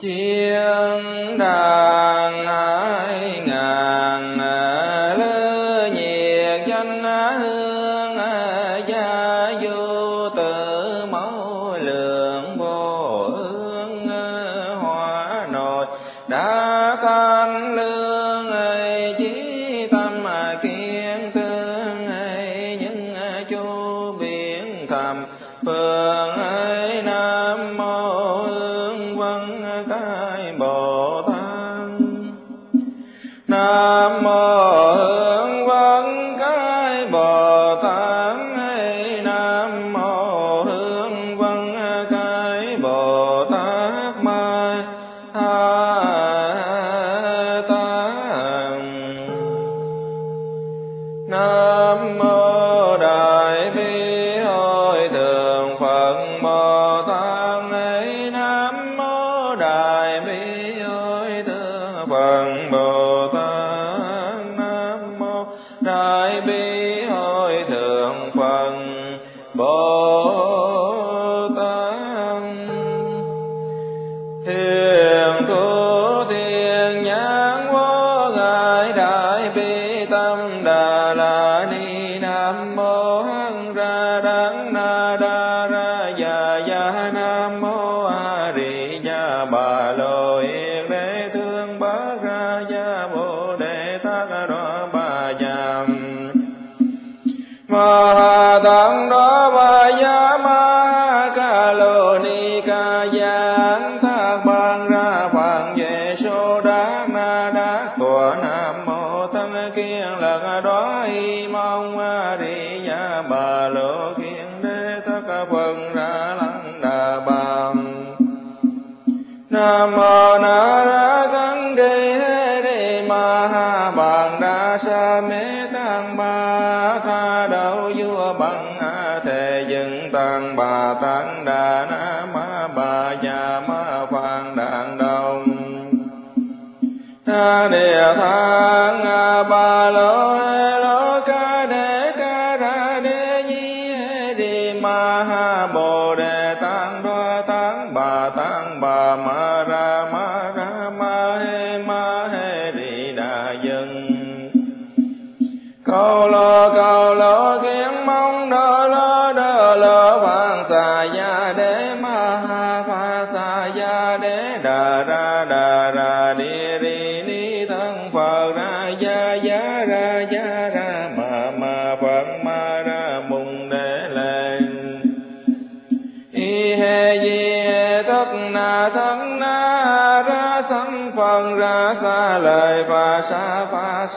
惊到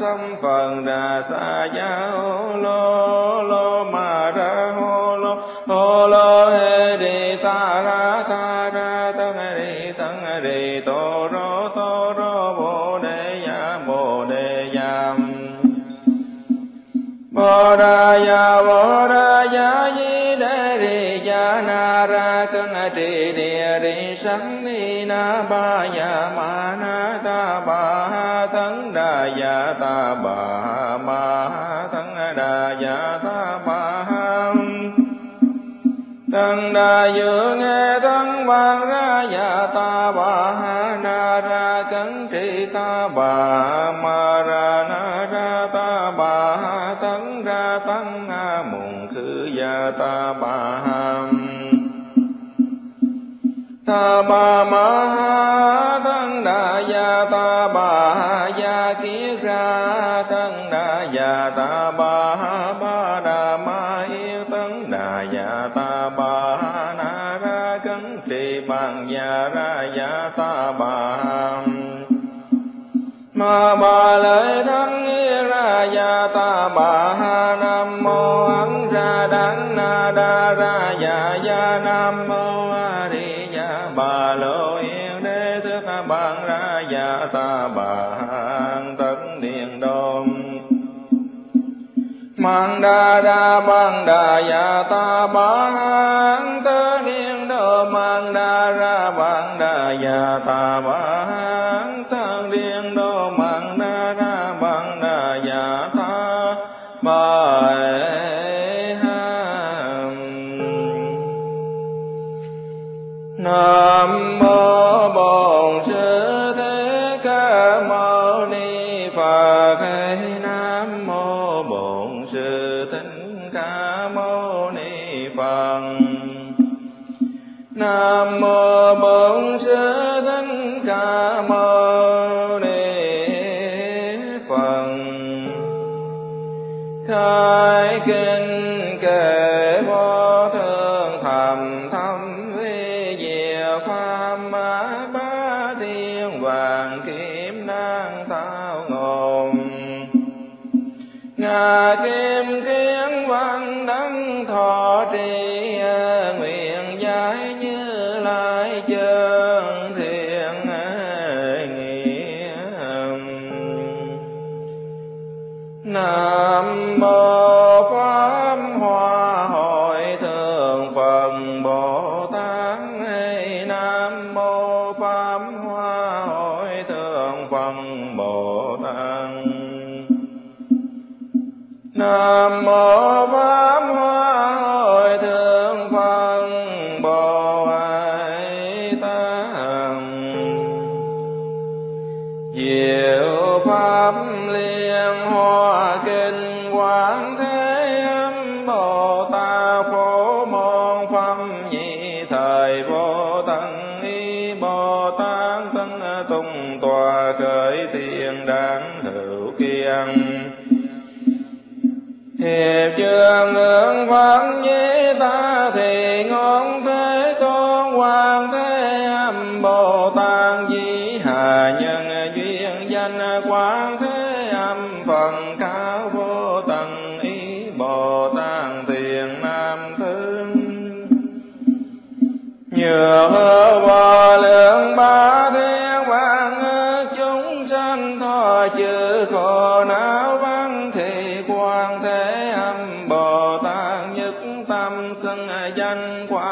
sông phần đà xa giá hô lô lô ma ra hô lô. Hô lô hê đi ta ra ta ra tân đi tân đi. Tô rô tô rô, bồ đề ya, bồ đề ya bồ đà ya, bồ đà ya, di đề đi ya, na ra tân đi. Địa đi sắn ni na ba ya, ma na ta ba thân tấn đà ya ta bà ma thân đà dạ ta bà thân đà dự nghe thân ban ra dạ ta bà na ra cấn trị ta bà ma ra na ra ta bà thân ra thân a mùng khứ dạ ta bà ta bà ma ta bà ma bà lợi đắng nghĩa ra gia ta bà ha nam mô ấn ra đắng na đa ra gia gia nam mô a di đà bà lô yên đế thức bạn ra gia ta bà mang đa đa bang đa gia ta bang tư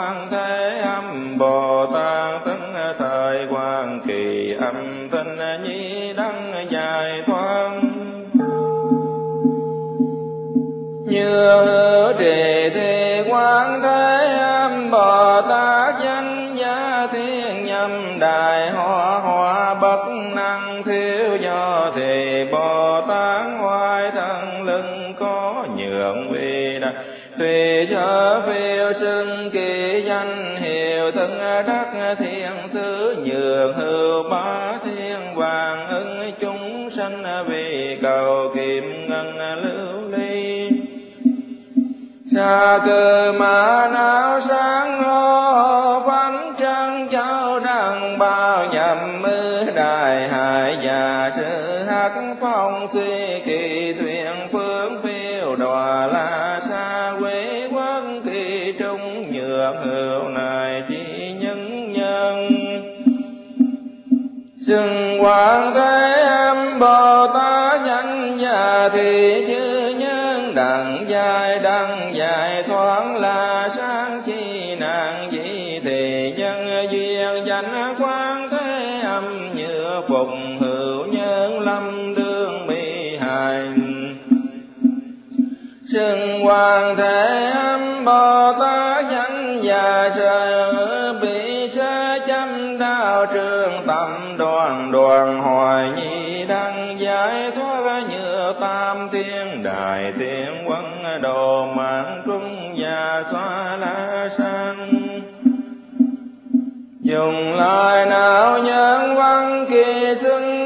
quan thế âm, bồ tát tấn thời quan kỳ âm, tinh nhi đăng dài thoáng như hữu trì thi quan thế âm, bồ tát vì cho phiêu sinh kỳ danh hiệu thân đắc thiên sứ nhường hữu ba thiên vàng ưng chúng sanh vì cầu kiệm ngân lưu ly. Xa cơ mà não sáng ngô văn trăng cháu đăng bao nhầm mư đại hải và sự hắc phong suy kỳ thuyền phương phiêu đòa la. Chừng quan thế âm Bồ Tát danh già thì chư nhân đặng dài đặng dài thoáng là sáng chi nạn gì thì nhân duyên danh quan thế âm như phục hữu nhân lâm đương bị hại chừng hoàng thế âm Bồ Tát danh già sợ đồ mạng trung và xoa la sang dùng lời nào nhân văn kỳ xưng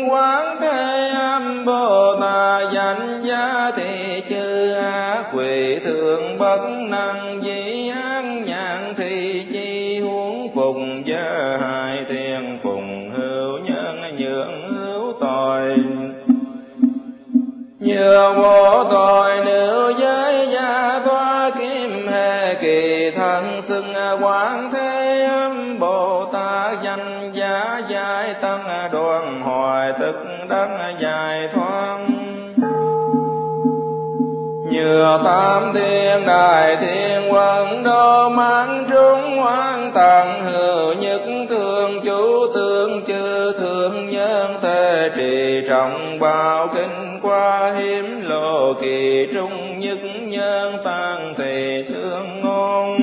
tam thiên đại thiên quân đô mang trung hoang tạng, hữu nhất thương, chú tương chư thương, nhân tề trì, trọng bao kinh qua hiếm lộ kỳ, trung nhất nhân tăng thì xương ngôn.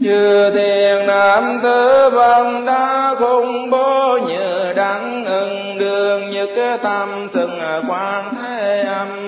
Chư thiên nam tứ văn đã khung bố như đắng ưng, đường nhất tâm sừng quan thế âm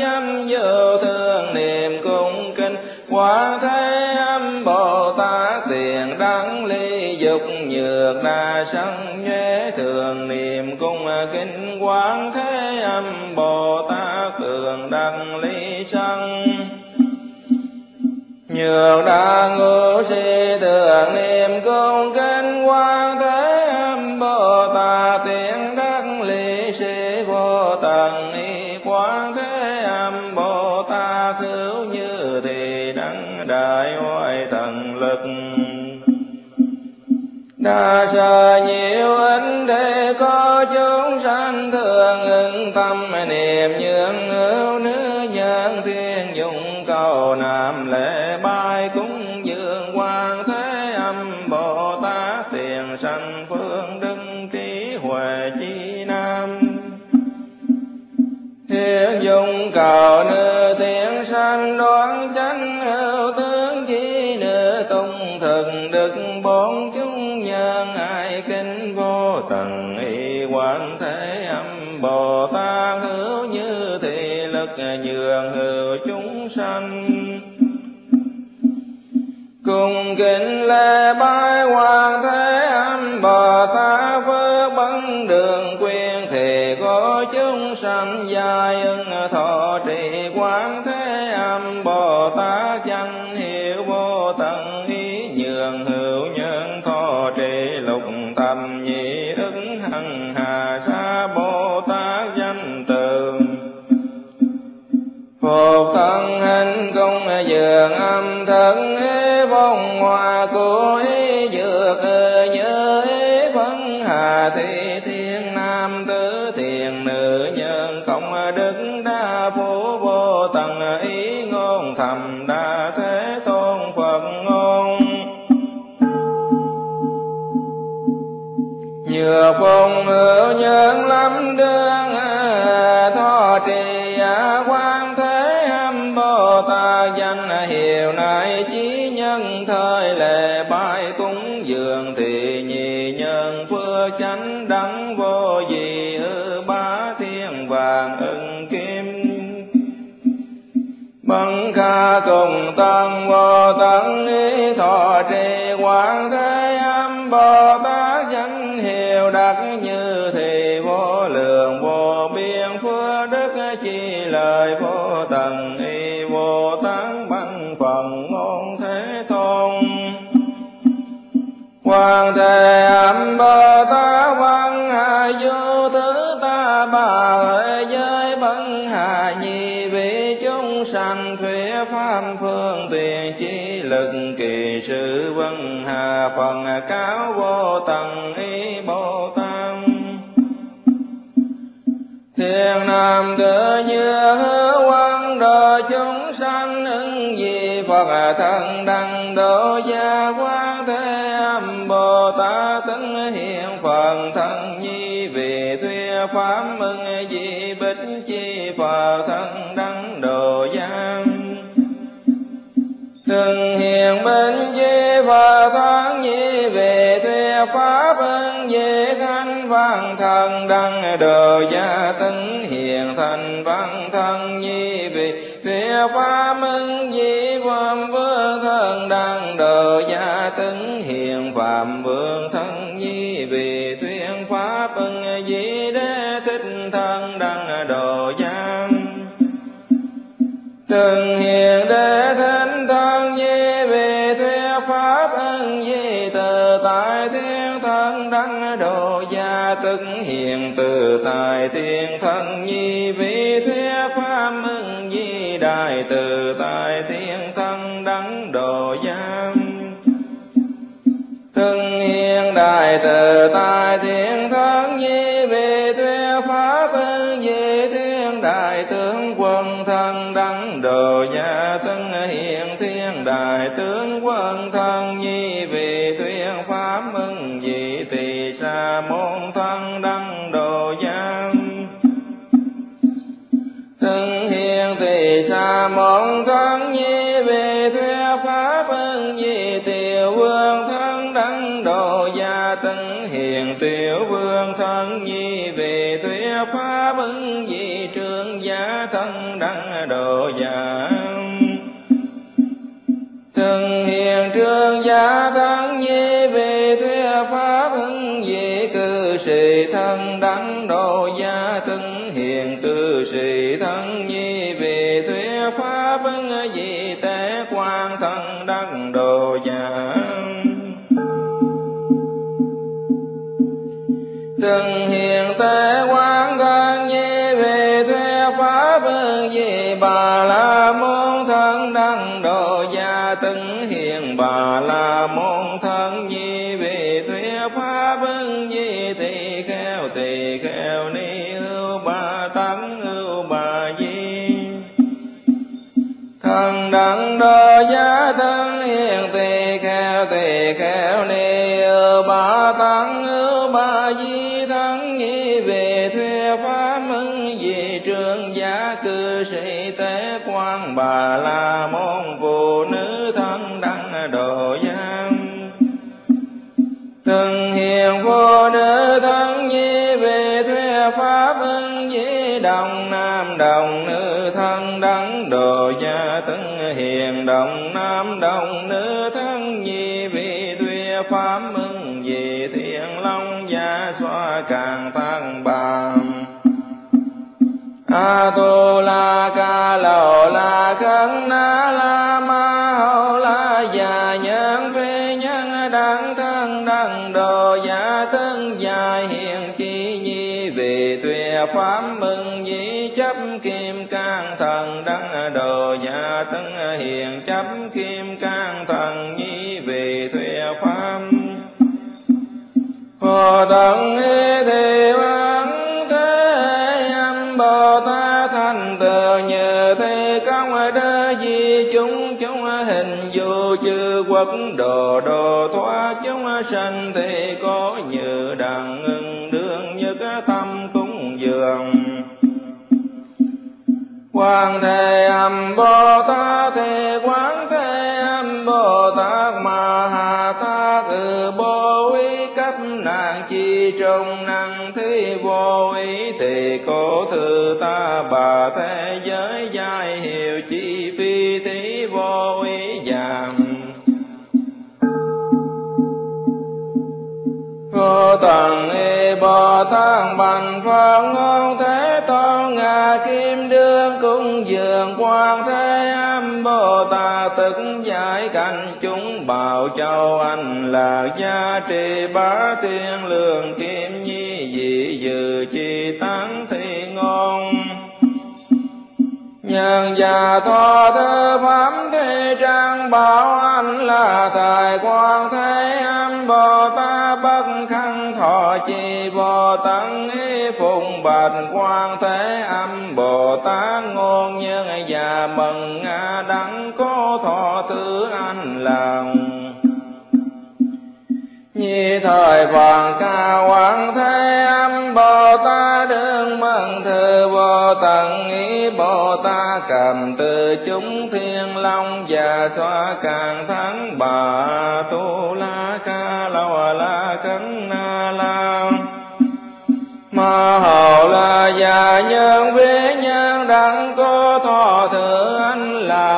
danh vô thương niệm cung kinh quả thế âm bồ tát tiền đắng ly dục, nhược đa sân nhuế thường niệm cung kinh quán thế âm bồ tát thường đăng ly sân nhược đa ngũ si thường niệm cung văn thân đăng đồ gia tính hiền thành văn thân nhi vị. Địa qua minh di quan vương thân đăng đồ gia tính hiền phạm vương thân nhi vị. Tuyên pháp ưng di đế thích thân đăng đồ gia từng hiền đế thích tức hiền từ tài thiên thân, nhi vi thế pháp mừng di đại từ tài thiên thân đắng đồ giam thân hiền đại từ tài thiên thân, nhi tỳ môn thân nhi về thuyết pháp ân di tiểu vương thân đăng độ gia tân hiền. Tiểu vương thân nhi về thuyết pháp ân di trương gia thân đăng độ gia thân hiền trương gia thân chư đồ đồ thoát chúng sanh thì có như đàn ngưng đương như cái tâm cúng dường. Quan Thế Âm Bồ Tát Thế Quán Thế Âm Bồ Tát Ma Ha Tát từ Bồ Ý cấp nàng chi trong năng thi vô ý thì cổ thư ta bà thế Vô tầng y Bồ Tát bằng Phật ngôn thế tôn, ngà kim đương cung dường quan thế âm Bồ Tát tức giải cảnh chúng bảo châu anh là gia trì bá thiên lương kim nhi dị dự chi tăng nhân già tho thứ pháp thế trang bảo anh là tài quan thế âm, bồ tát bất khăn thọ chi, bồ tát ý phụng bạch quan thế âm, bồ tát ngôn nhân già mừng a đắng có thọ thứ anh lòng Nhi thời Phật ca quán thế âm, Bồ Tát đương mừng thư vô tận, ý Bồ Tát cầm từ chúng thiên long và xoa càng thắng bà tu la ca lâu la cấn na la. Ma hầu là già nhân vế nhân đẳng cô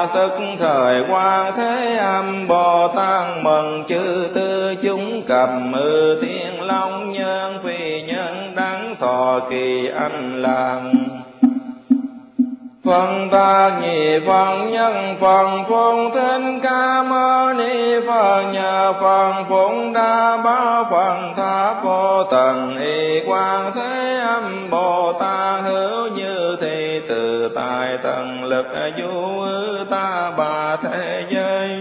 tức thời quan thế âm bồ tát mừng chư tư chúng cầm ư thiên long nhân phi nhân đắng thọ kỳ anh làng Phần ta nhị phần nhân phần phụng thinh ca mâu ni Phật, nhờ phần phụng đa ba phần tha vô tận y quan thế âm Bồ Tát, hữu như thị, từ tài tận lực du ta bà thế giới.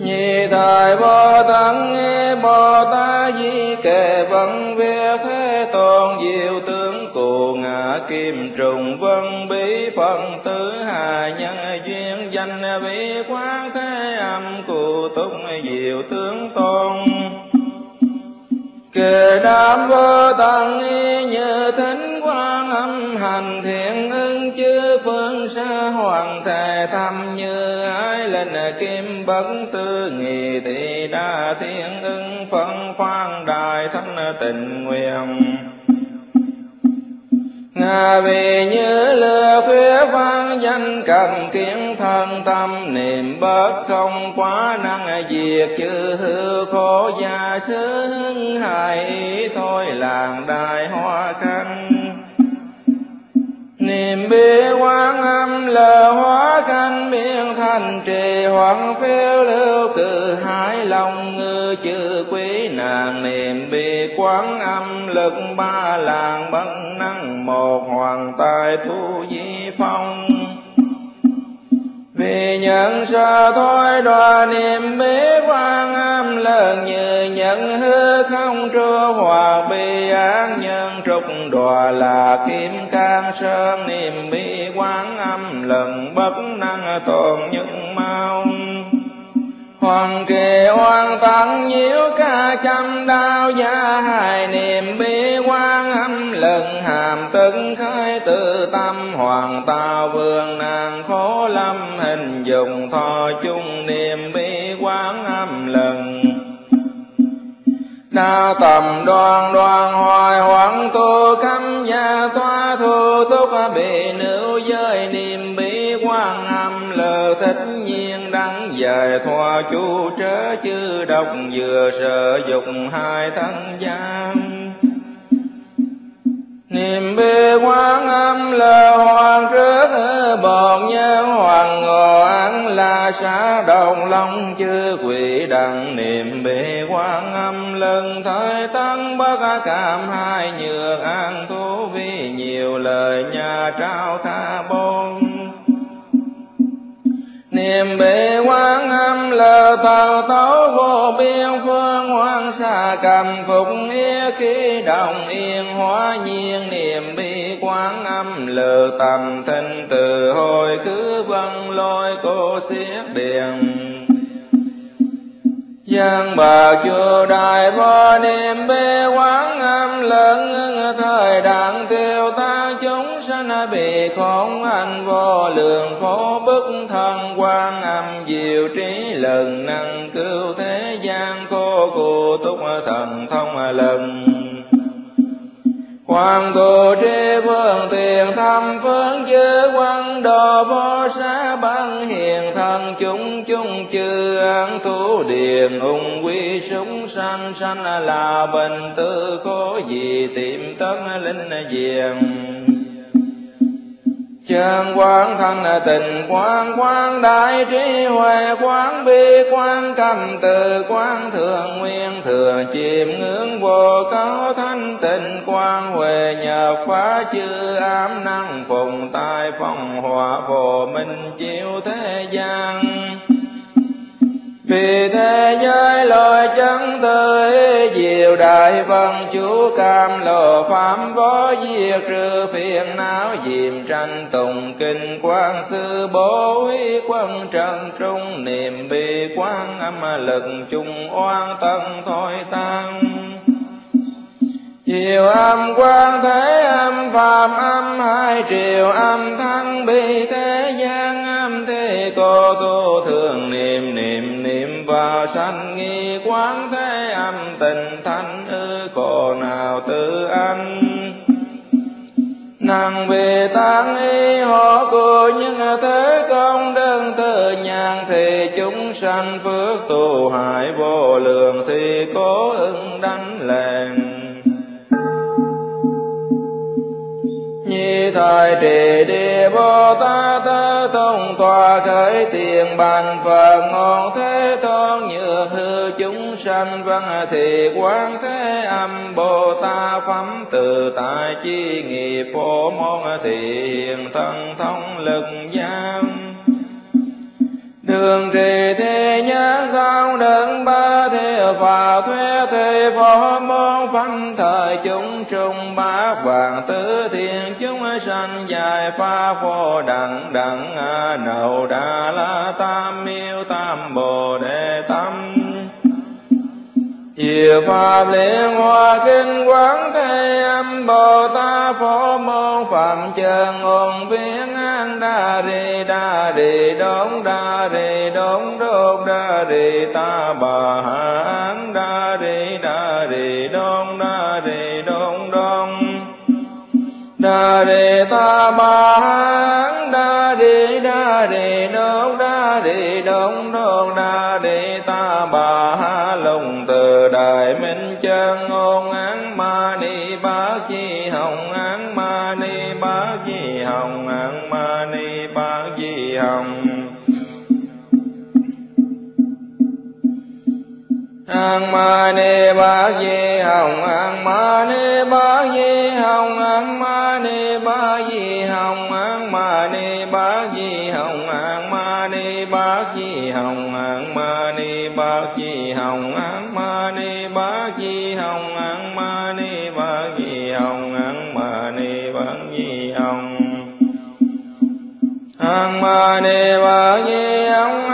Nhị thời bồ tát nghe bồ tát di kệ văn về thế tôn, diệu tướng cụ ngã kim trùng vân bí phần tứ hà nhân duyên danh vị quán thế âm cụ túc diệu tướng tôn kề đam vô tận như thánh quan âm hành thiện ưng chư phương sa hoàng thề thăm như ái linh kim bất tư nghị thị đa thiên ưng phân khoan đài thánh tình nguyện. Ngà vì như lửa phía văn danh cầm kiến thân tâm, niệm bất không quá năng, diệt chư hư khổ gia sư hại, thôi làng đại hoa khanh niềm bi quán âm là hóa khanh biên thành trì hoàng phiêu lưu cử hải lòng ngư chư quý nàng. Niềm bi quán âm lực ba làng bất năng, một hoàng tài thu di phong vì nhận sa thôi đoà niệm bế quan âm lần như nhận hư không trưa hòa bi án nhân trục đòa là kim can sơn niệm bi quan âm lần bất năng tồn những mau Hoàng kỳ oan tăng nhiễu ca trăm đao gia hài niệm bi quan âm lần hàm tức khai tự tâm hoàng tào vương nàng khổ lâm hình dùng thọ chung niệm bi quan âm lần đa tầm đoan đoan hoài hoạn tu cấm gia toa thu túc bị nữ giới niệm bi quan âm lờ thích nhiên đắng dài thoa chu trớ chư độc vừa sợ dục hai thân gian niệm bi quán âm là hoàng trước bồn nhớ hoàng ngộ ăn là xã đồng long chư quỷ đặng niệm bi quán âm lần thời tăng bất cảm, hai nhược an thú vi nhiều lời nhà trao tha bôn niệm bệ quán âm lờ tàu tấu vô biên phương hoang xa cầm phục nghĩa khí đồng yên hóa nhiên. Niềm bi quán âm lờ tầm thân từ hồi cứ vân lôi cô xiết biển. Dân bà chùa đại vô niệm bê quán âm lớn thời đàn tiêu ta, chúng sanh bị khốn anh vô lượng khổ bức thân quan âm diệu trí lần năng cứu thế gian cô cụ túc thần thông lần. Hoàng tu tri vương tiền thăm phương chư quan đồ vô xá băng hiền thần chúng chúng chư an thú điền ung quy súng sanh sanh là bình tư có gì tìm tấn linh diền chân quán thân tình quán quán đại trí huệ quán bi quán cầm từ quán thường nguyên thừa chìm ngưỡng vô có thanh tịnh quán huệ, nhờ phá chư ám năng, phùng tai phong hòa phổ minh, chiếu thế gian vì thế giới lời chân tới diệu đại văn chú cam lộ phạm võ diệt trừ, phiền não diệm tranh, tùng kinh quan sư, bố quân trần trung, niệm bi quan âm, lực chung oan tân thôi tăng. Chiều âm quan thế âm phạm âm hai, triều âm thăng bi thế gian âm thế cô tu thường niệm niệm niệm và sanh nghi quán thế âm tình thanh ư cô nào tự anh. Năng về tăng y họ của những thế công đơn tự nhàn thì chúng sanh phước tu hại vô lượng thì cố ứng đánh lèn Nhi thời trì địa Bồ Tát thông tòa khởi tiền bàn Phật ngọn thế tôn như hư chúng sanh văn thì quán thế âm Bồ Tát phẩm từ tại chi nghiệp phổ môn thiền thân thông lực giam thường thì thế nhã cao đấng ba thế và thuế thế, phó môn phân thời chúng trung ba vàng tứ thiên. Chúng sanh dài pha phô đẳng đẳng à, nậu đà la tam miêu tam bồ đề tâm. Diệu Pháp Liên Hoa Kinh Quán Thế Âm Bồ Tát Phổ Môn Phạm Chân Ôn Biến An Đa Rì Đa Rì Đốn Đa Rì Đốn Đốt Đa Rì Ta Bà Hán Đa Rì Đa Rì Đốn Đa Rì Đốn Đốn Đa Rì Ta Bà Hán Đa Rì Đa Rì Đốt Đa Rì Đốn Đốt Đa Rì Ta Bà An ma ni ba di hồng an ma ni ba di hồng an ma ni ba di hồng an ma ni ba di hồng an ma ni ba di hồng an ma ni ba di hồng an ma ni ba di hồng an ma ni ba di hồng an ma ni ba di hồng an ma ni ba di hồng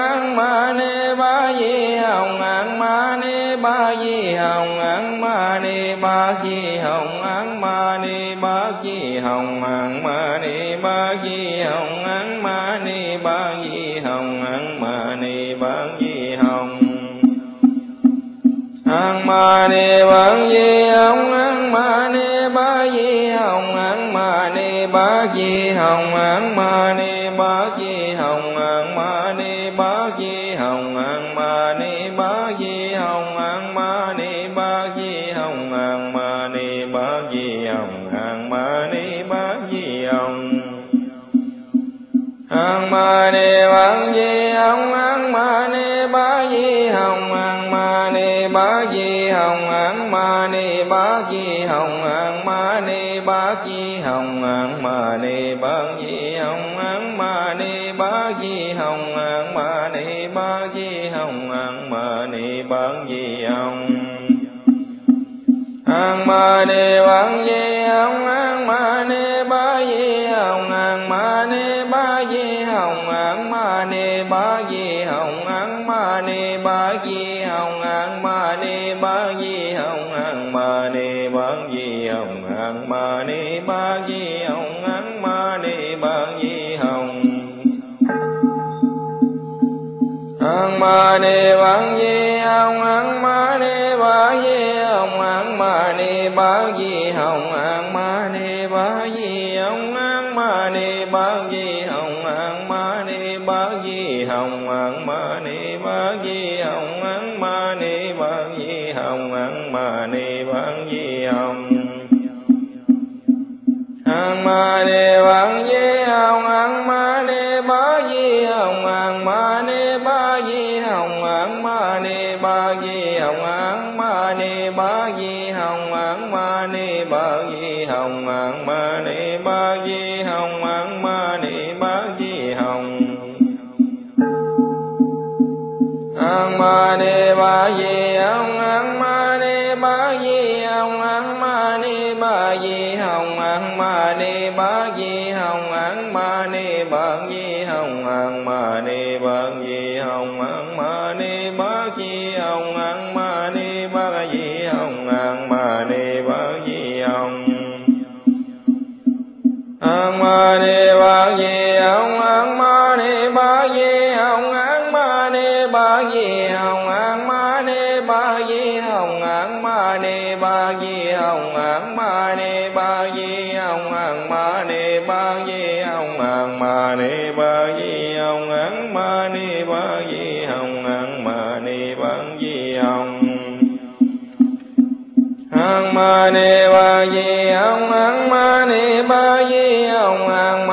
Vâng, ni bát di hồng an ma ni bát di hồng an ma ni bát di hồng an ma ni bát di hồng. An ma ni bát di hồng an ma ni bát di hồng ăn ma ni ba di hồng an ma ni ba di hồng hạng ma ni ba di ông ăn ma ni ba di hồng hạng ma ni ba di ông ăn ma ni ba di hồng hạng ma ni ba di hồng hạng ma ni ba di hồng hạng ma ni ba di hồng hạng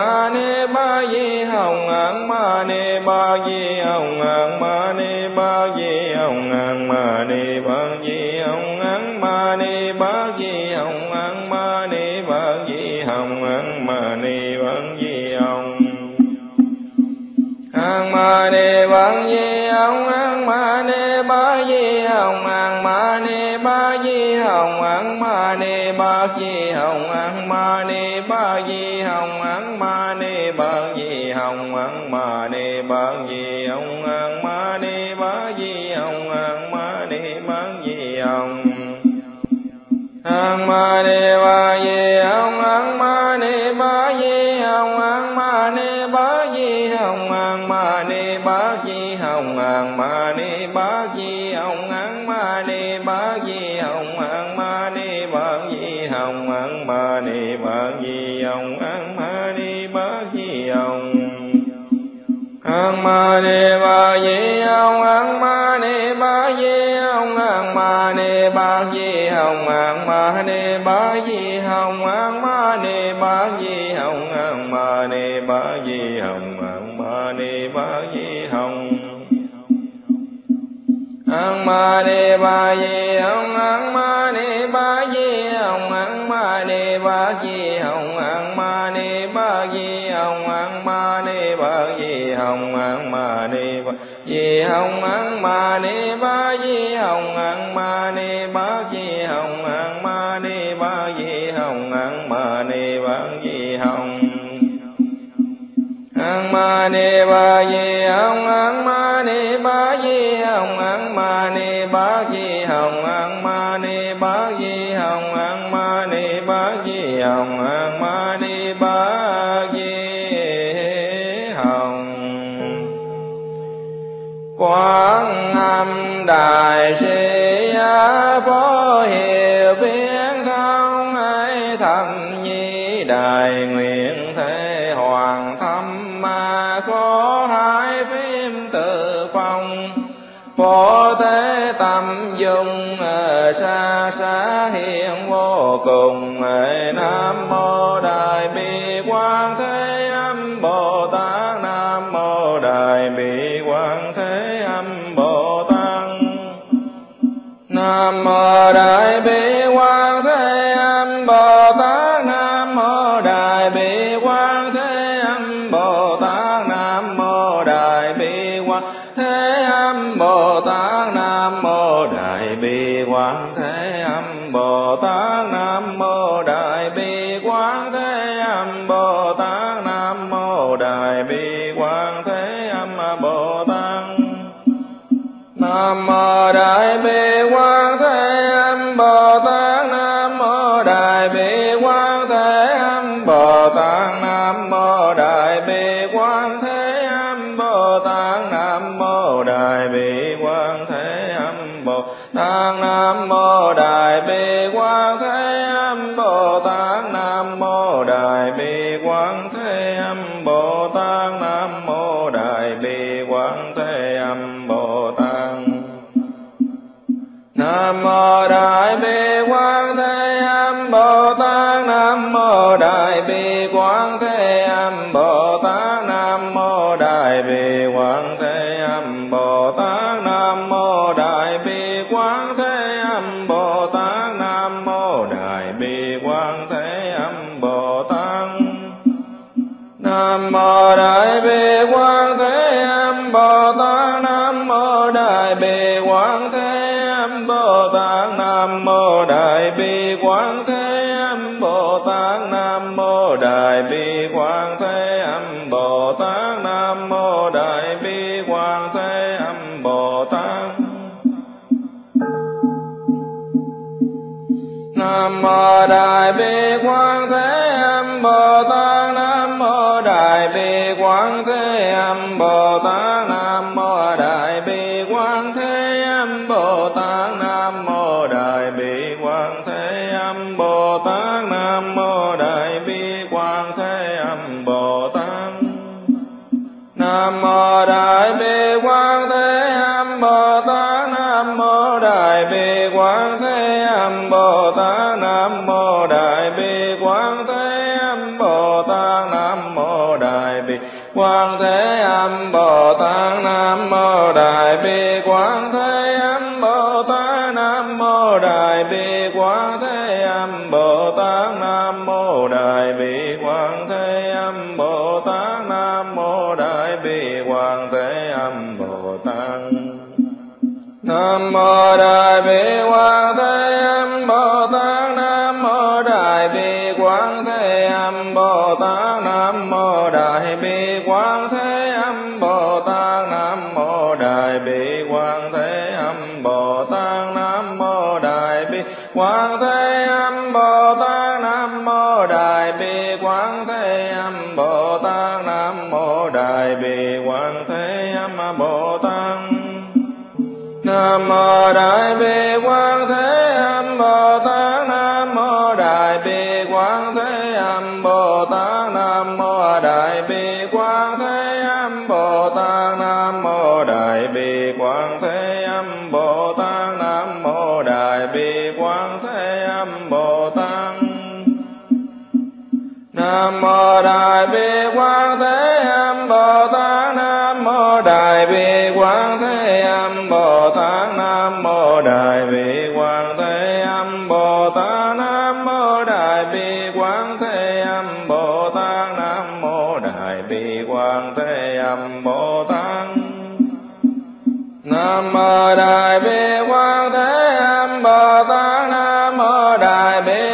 فيها thế âm bồ tát, nam mô đại bi quang thế âm bồ tát. Nam mô đại bi quan mơ ba nam mô đại bi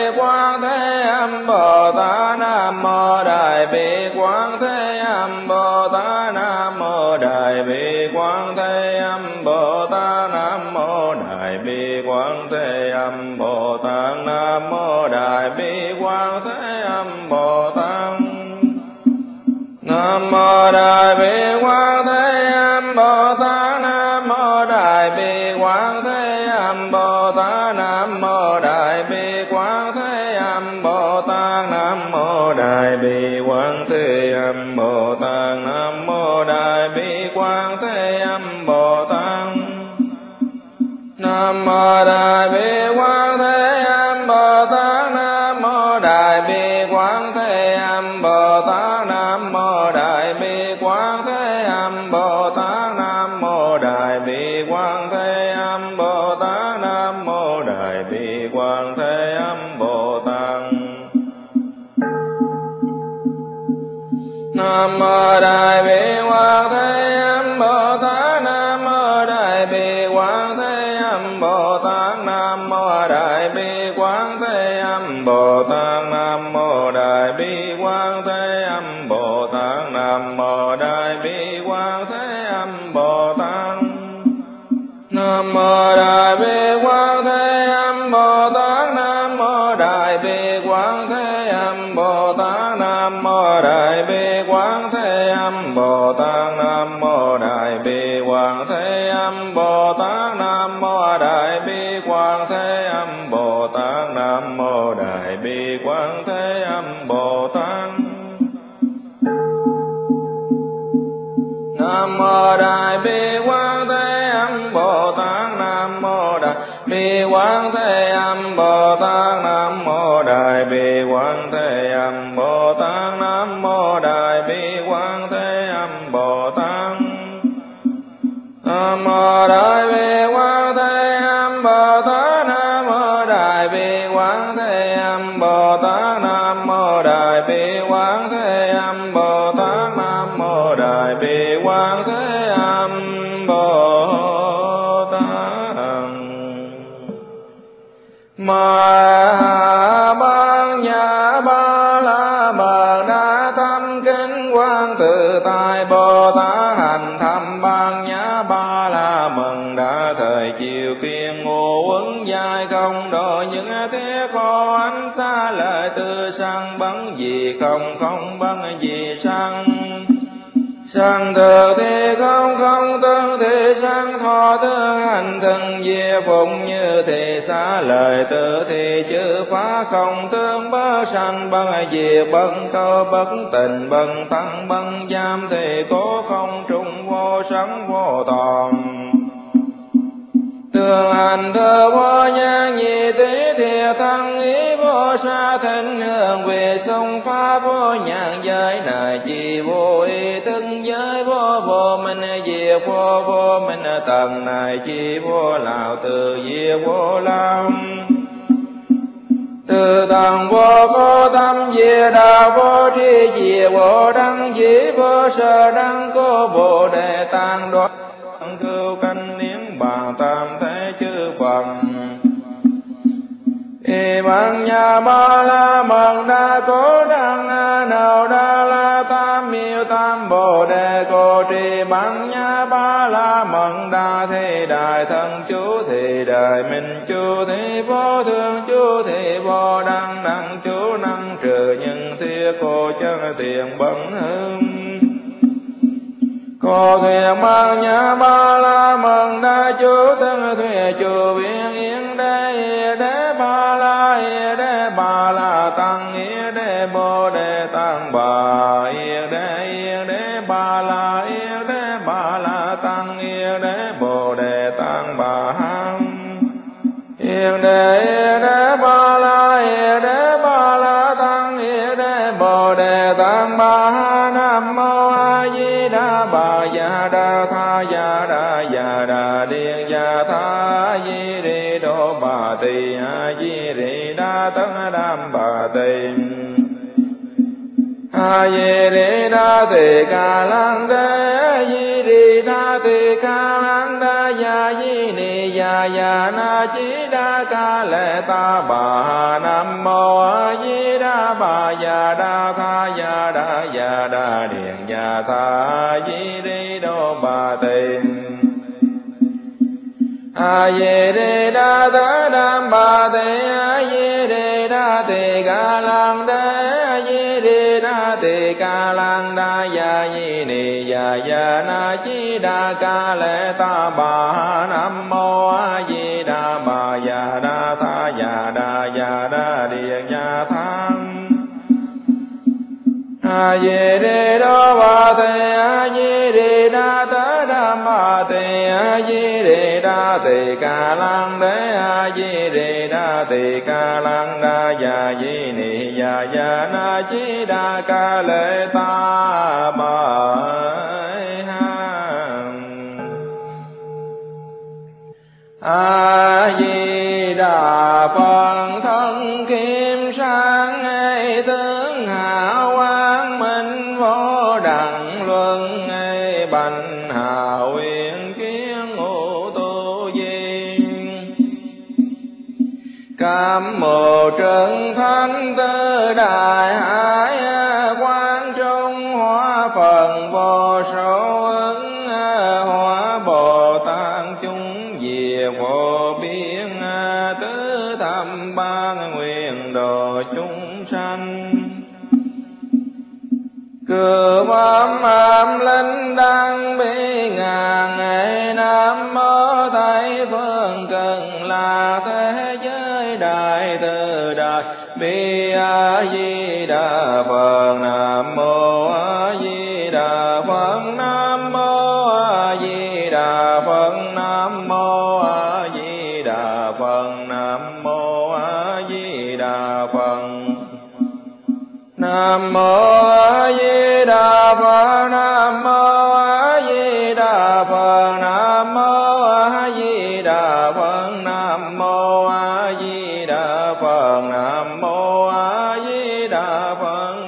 bấn cơ bất tình bấn tấn tan đoan tạng cưu canh niếng bà tam thế chư phật y bằng nhà ba la mừng đa cố đăng, nào đa la tam miêu tam bồ đề cô trì. Bằng nhà ba la mừng đa thế đại thân chú thì đại minh chú thì vô thương chú thì vô đăng đăng chú năng trừ nhân thiết cô chân tiền bẩn hưng Hồ thuyền mang nhà ba la mừng đa chú thân thuyền chủ viên yên đế đế ba la đế ba la tăng yên đế bồ đề tăng bà yên đế yên đế ba la yên đế ba la tăng yên đế bồ đề tăng bà yên đế yên đế ba la yên đế tăng đam bà tây a di ni na te ca lang đa di đi na te ca lang đa ya di ni ya ya na chi đa ca lệ ta bà nam mô a di đa bà ya đa ca ya đa ya đa điện ya tha a ye re đa ta đam ba te a ye re đa te ga lang đa a ye re đa te ca lang đa ya ye ni ya ya na chi đa ca le ta bà nam mô a di đà ma ya đa tha ya đa ya đa điện ya tham a ye re đa ba te a ye re đa ta đam ba te a tỳ ca lan đế a di đề đa, tỳ ca lan đa già di ni già già na chi đa ca lệ ta ma a di đà phật thân kim না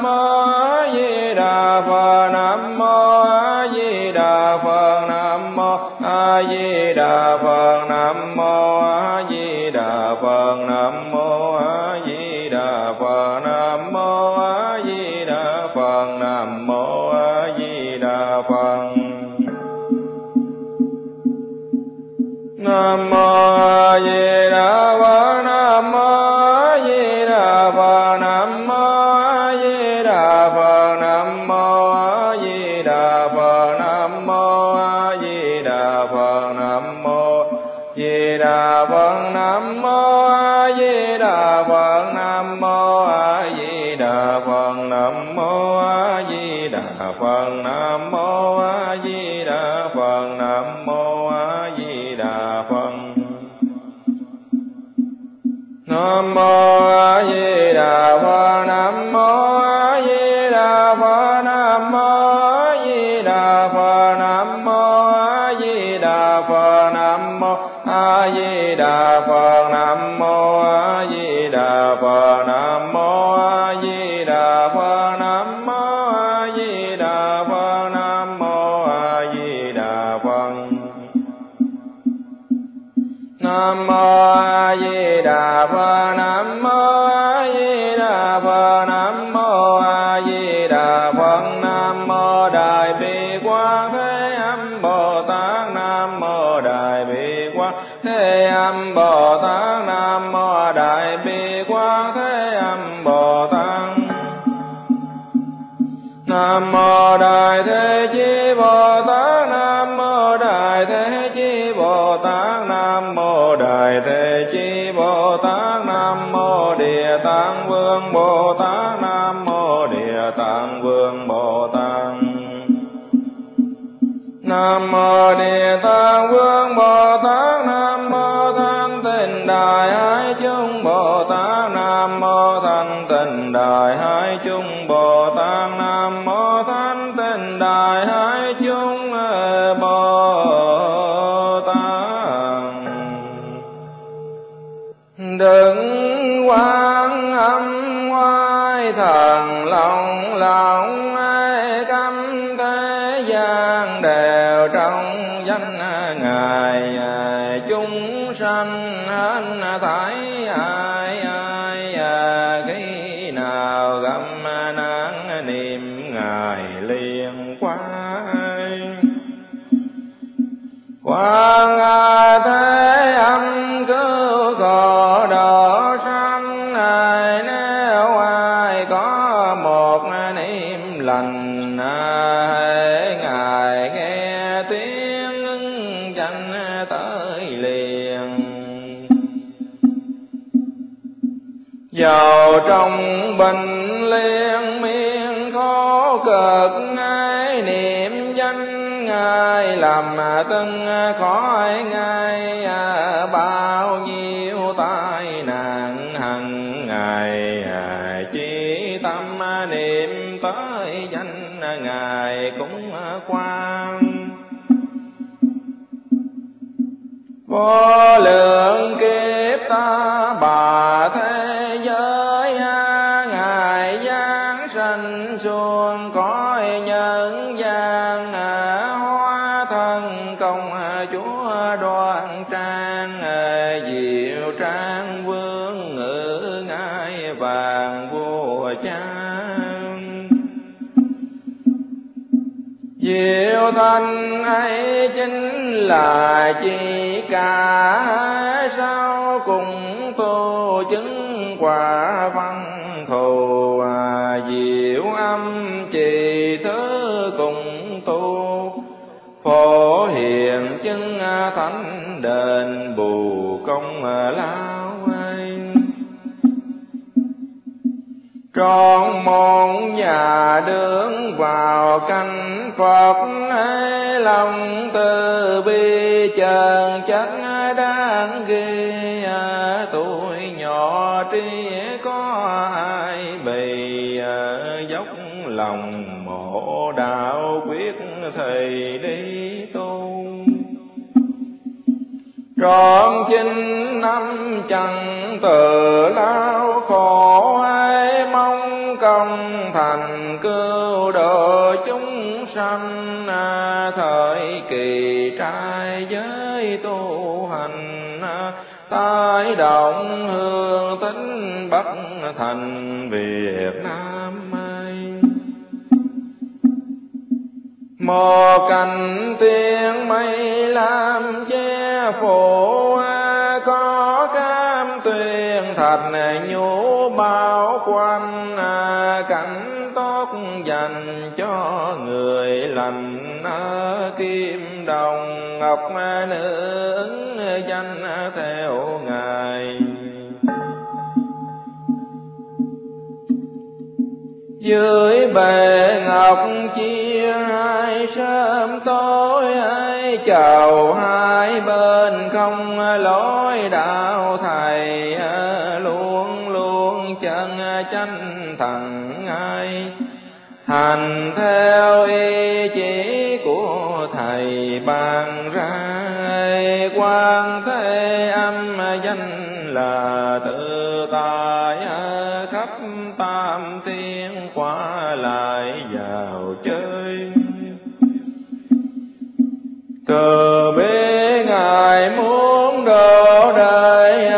Mom. Ta bà Diệu ấy chính là chi cả sao cùng tu chứng quả văn thù à, diệu âm trì thứ cùng tu. Phổ hiền chứng à, thánh đền bù công à, lao trọn môn nhà đứng vào canh Phật ấy lòng từ bi trần chất đáng ghi à. tuổi nhỏ trí có ai bì à. dốc lòng mộ đạo quyết thầy đi tu trọn chín năm chẳng tự lao khổ ai mong công thành cứu độ chúng sanh. À, thời kỳ trai giới tu hành à, tái động hương tính bất thành việt nam. Một cành tiếng mây làm che phủ có cam tuyền thật nhũ bao quanh. À, cảnh tốt dành cho người lành à, kim đồng ngọc à, nữ ứng danh theo ngài. Dưới bề ngọc chia hai sớm tối ai chào hai bên không lối đạo thầy luôn luôn chân chánh thần ai hành theo ý chỉ của thầy bàn ra, quan thế âm danh là tự tại khắp tam thiên qua lại vào chơi. Cờ bế ngài muốn độ đời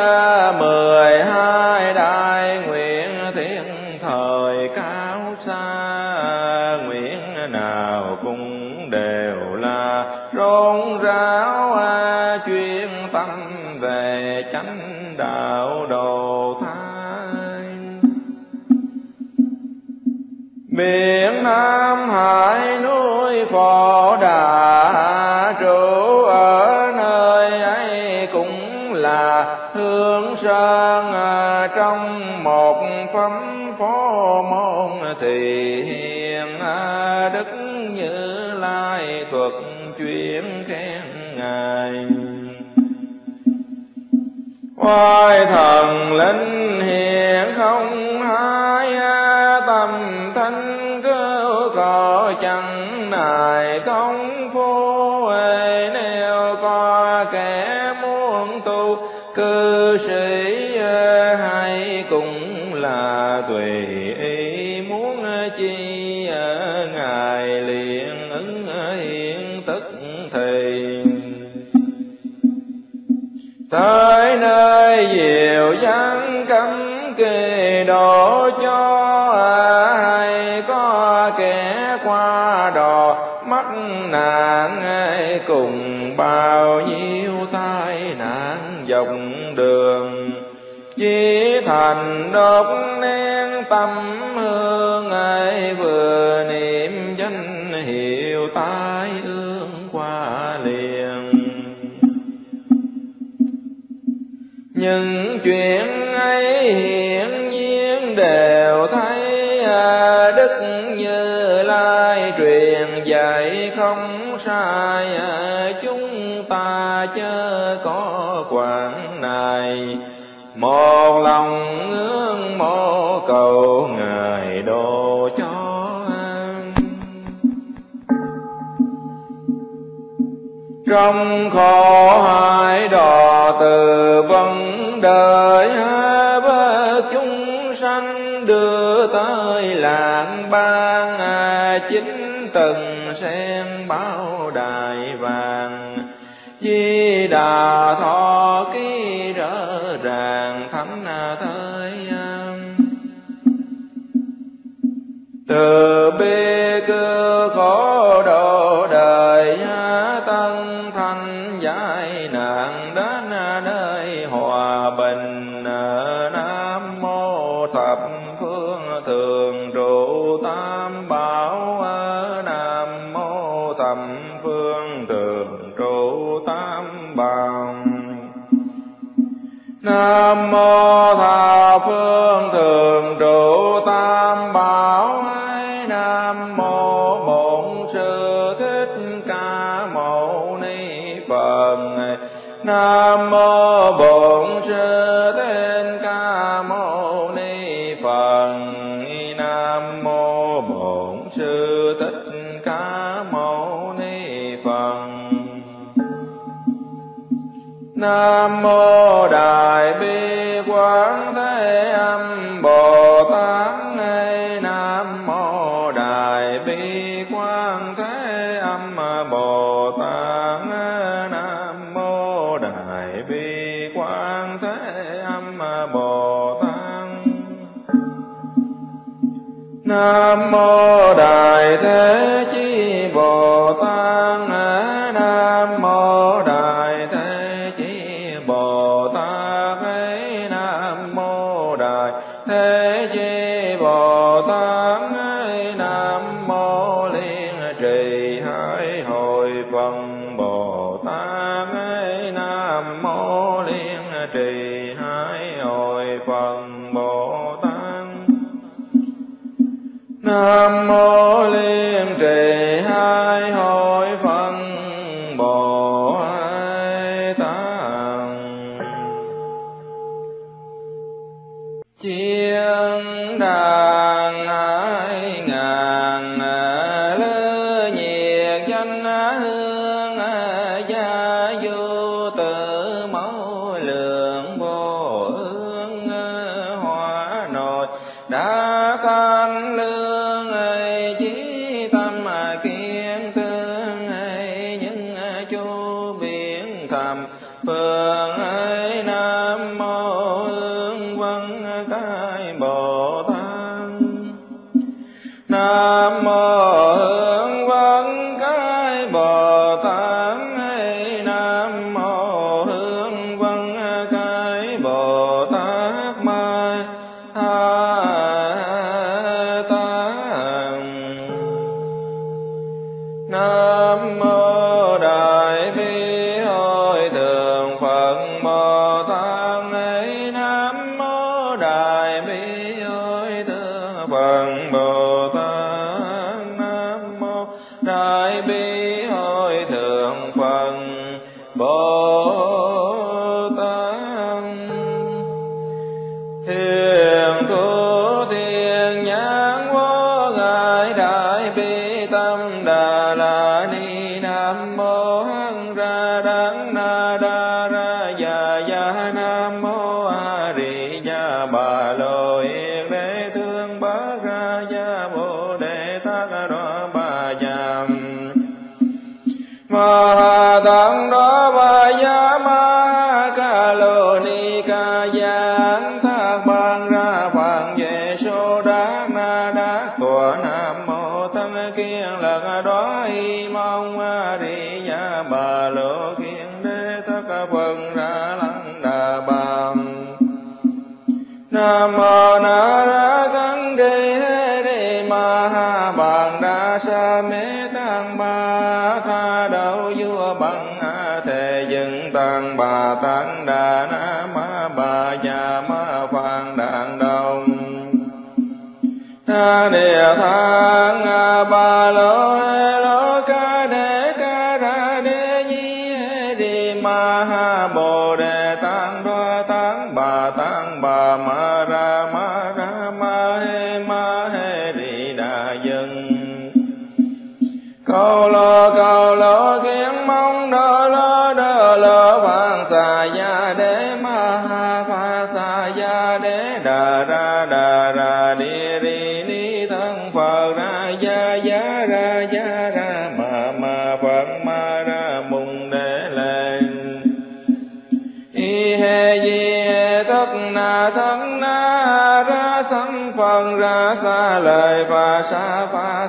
mười hai đại nguyện thiên thời cao xa. Nguyện nào cũng đều là rôn ráo, chuyên tâm về chánh đạo. Biển nam hải núi phò đà trụ ở nơi ấy cũng là hương sơn à, trong một phẩm phó môn thì hiền à, đức như lai thuật chuyển khen ngài. Oai thần linh hiền không hai thanh cứu khổ chẳng nài công phu nếu có kẻ muốn tu cư sĩ thành đốt nén tâm chính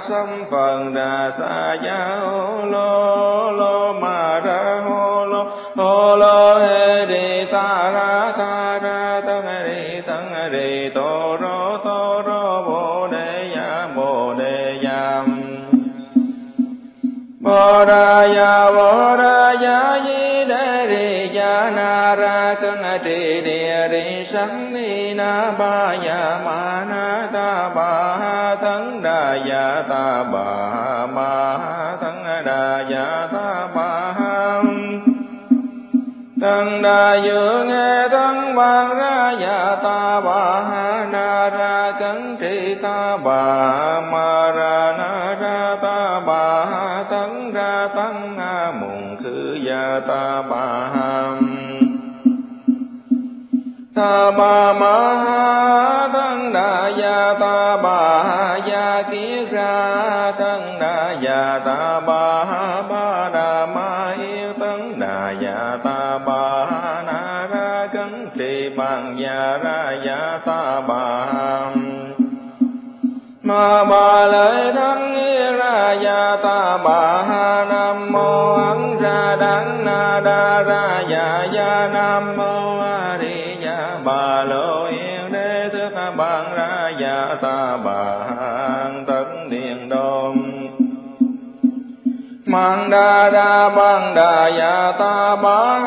sông phần đà xa giáo. ba ra ya ta ba ha na ra cấn tri ta ba ma ra na ra ta bà tấn ra tấn a mùng khứ ya ta ba ha. Ta ba ma tấn đa ya ta ba mạng già ra giả ta bà ma bà lợi thân nghĩa ra ya ta bà nam mô ấn ra đắng na đa ra dạ ya ya nam mô a di đà bà lô yên đế thức bạn ra ya ta bà hang tất điện đôn. Mang đa đa bang đà ya dạ ta bà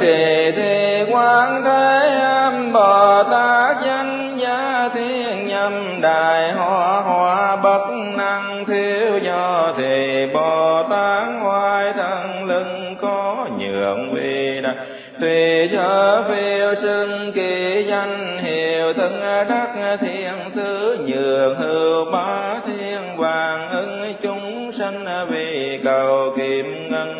đề thi quán thế âm bồ tát danh giá thiên nhâm đại hoa hoa bất năng thiếu do thì bồ tát hoài thân lưng có nhượng vi đại tùy cho phiêu sinh kỳ danh hiệu thân đắc thiên thứ nhược hữu ba thiên vàng ưng chúng sanh vì cầu kiềm ngân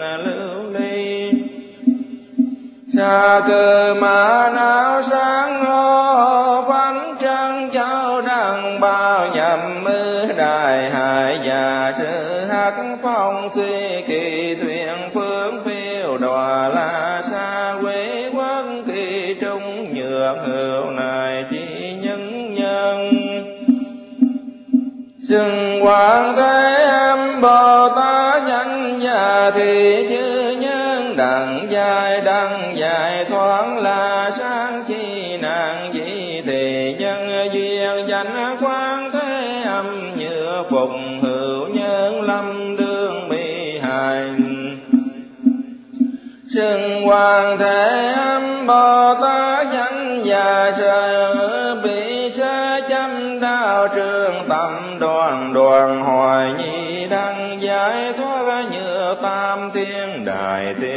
Xà cơ mà não sáng ho Văn trăng cháu đăng bao nhầm mơ Đại hải già sự hắc phong suy kỳ, Thuyền phương phiêu đòa là xa quế quân kỳ Trung nhược hữu này chỉ nhân nhân. Sừng quang thế ายสิ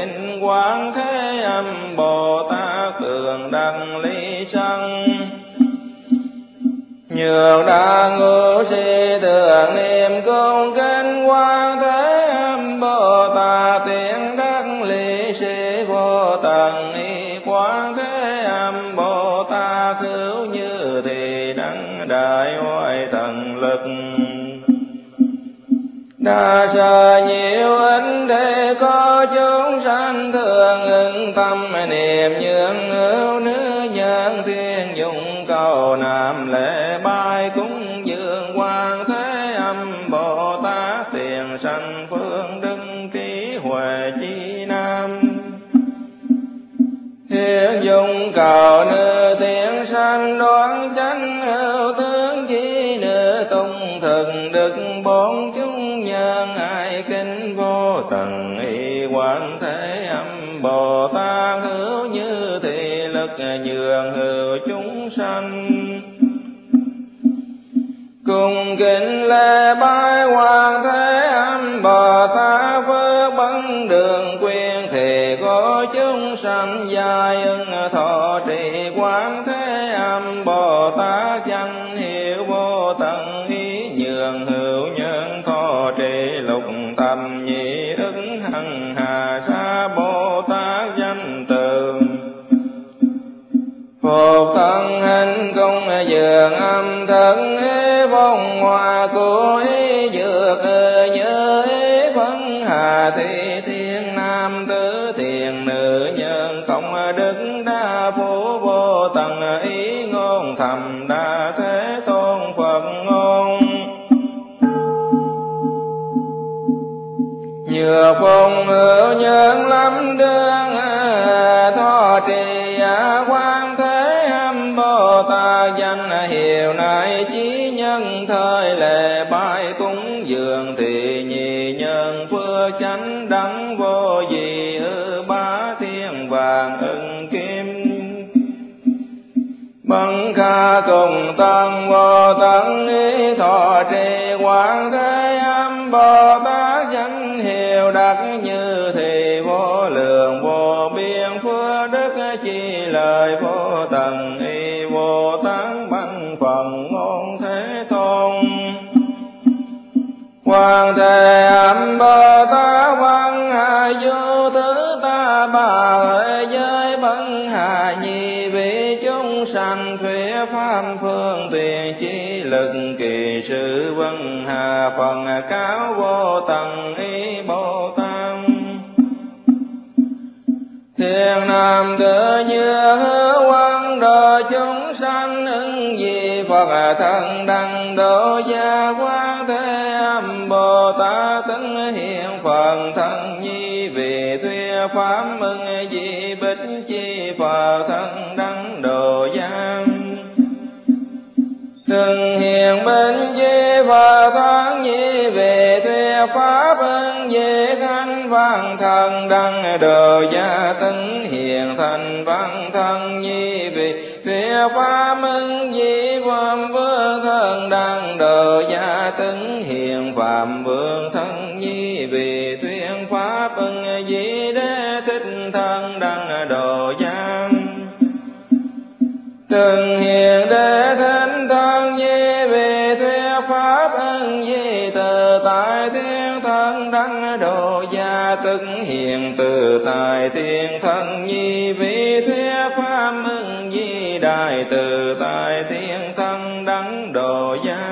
kinh quán thế âm bồ tát tường đăng ly sanh nhược đa ngũ si tường niệm công kinh quán thế âm bồ tát tiếng đăng ly si vô tần y quán thế âm bồ tát cứu như thì đăng đại hoại thần lực. Đa sơ thiền phạm vương thân nhi vì thuyên pháp ưng di đế thích thân đăng đồ giam từng hiện đế thánh thân nhi vì thuyết pháp ưng di từ tại thiên thân đăng đồ gia tức hiện từ tại thiên thân nhi vì thuyết pháp ưng di đại từ tại thiên thân đăng đồ gia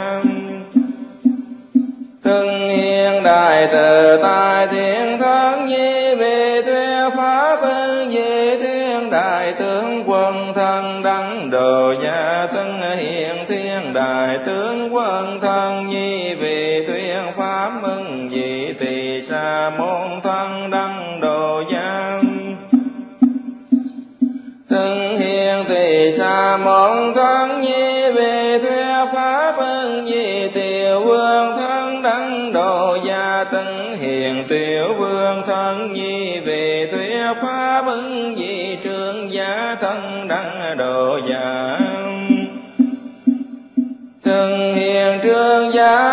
hưng hiền đại từ tại thiện thân nhi vì thuyết pháp hưng di thiên đại tướng quân thân đăng đồ gia thân hiền thiên đại tướng quân thân nhi vì thuyết pháp mừng dị tỳ sa môn thân đăng đồ gia. Thân hiền tỳ sa môn thân tấn hiền tiểu vương thân, nhi về thuyết pháp ứng di trương giả thân đăng độ giả thân hiền trương giả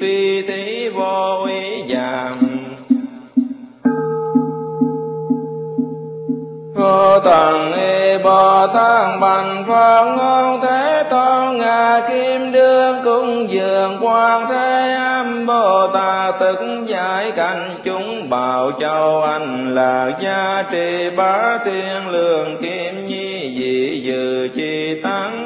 phi thí vô ý giảm Cô toàn y bồ tát bành phật ngôn thế tôn ngà kim đương cung dường quan thế âm bồ tát tức giải cảnh chúng bảo châu anh là gia trì bá thiên lương kim nhi dị dự chi tăng.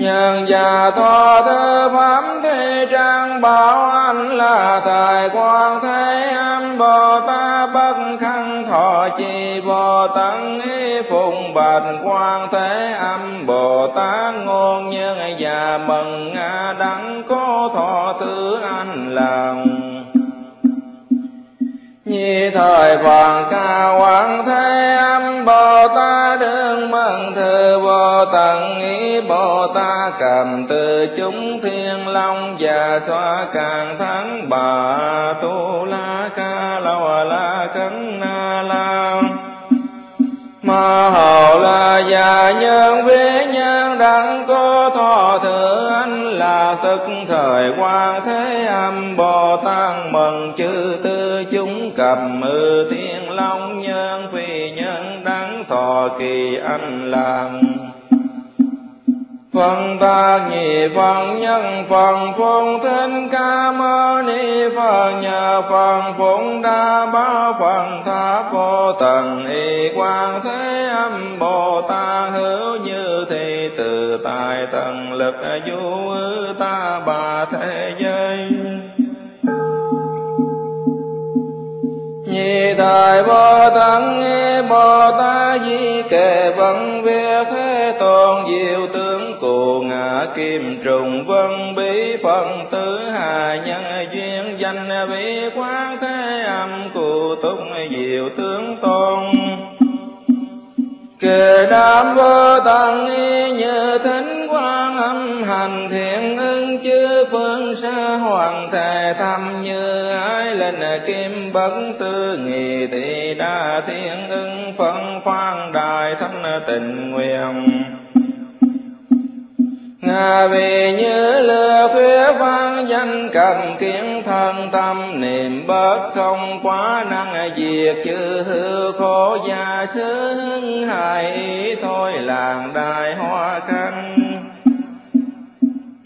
Nhân già tho tư pháp thế trang, bảo anh là tài quan thế âm bồ tát bất khăn thọ chi, bồ tát ý phụng bạch quan thế âm. Bồ tát ngôn nhân già mừng a đắng có thọ thứ anh lòng. Nhi thời hoàng ca quán thế âm, Bồ Tát đương mừng thư Bồ Tận, ý Bồ Tát cầm từ chúng thiên long và xoa càng thắng bà tu la ca lâu la cấn na la. Ma hầu là già nhân vế nhân đẳng cô tức thời quan thế âm bồ tát mừng chư tư chúng cầm ư thiên long nhân phi nhân đáng thọ kỳ anh làm Phần ta nhị phần nhân phần phụng thân ca mâu ni Phật nhờ phần phụng đa báo phần tha vô tận y quan thế âm Bồ Tát hữu như thì từ tài thần lực du ta bà thế giới. Nhị thời Bồ Tát nghe Bồ Tát di kệ văn việc thế tôn, diệu tướng cụ ngã kim trùng vân, bí phần tứ hà nhân duyên, danh bí quán thế âm cụ túc, diệu tướng tôn kề đam vô tận y như thánh quan âm hành thiện ưng chư phương sa hoàng thể thăm như ái lên kim bất tư nghị thị đa thiên ưng phân phan đại thánh tình nguyện. Ngà vì như lừa phía văn danh cầm kiến thân tâm niệm bất không quá năng diệt chư hư khổ gia sướng hại thôi, làng đại hoa khanh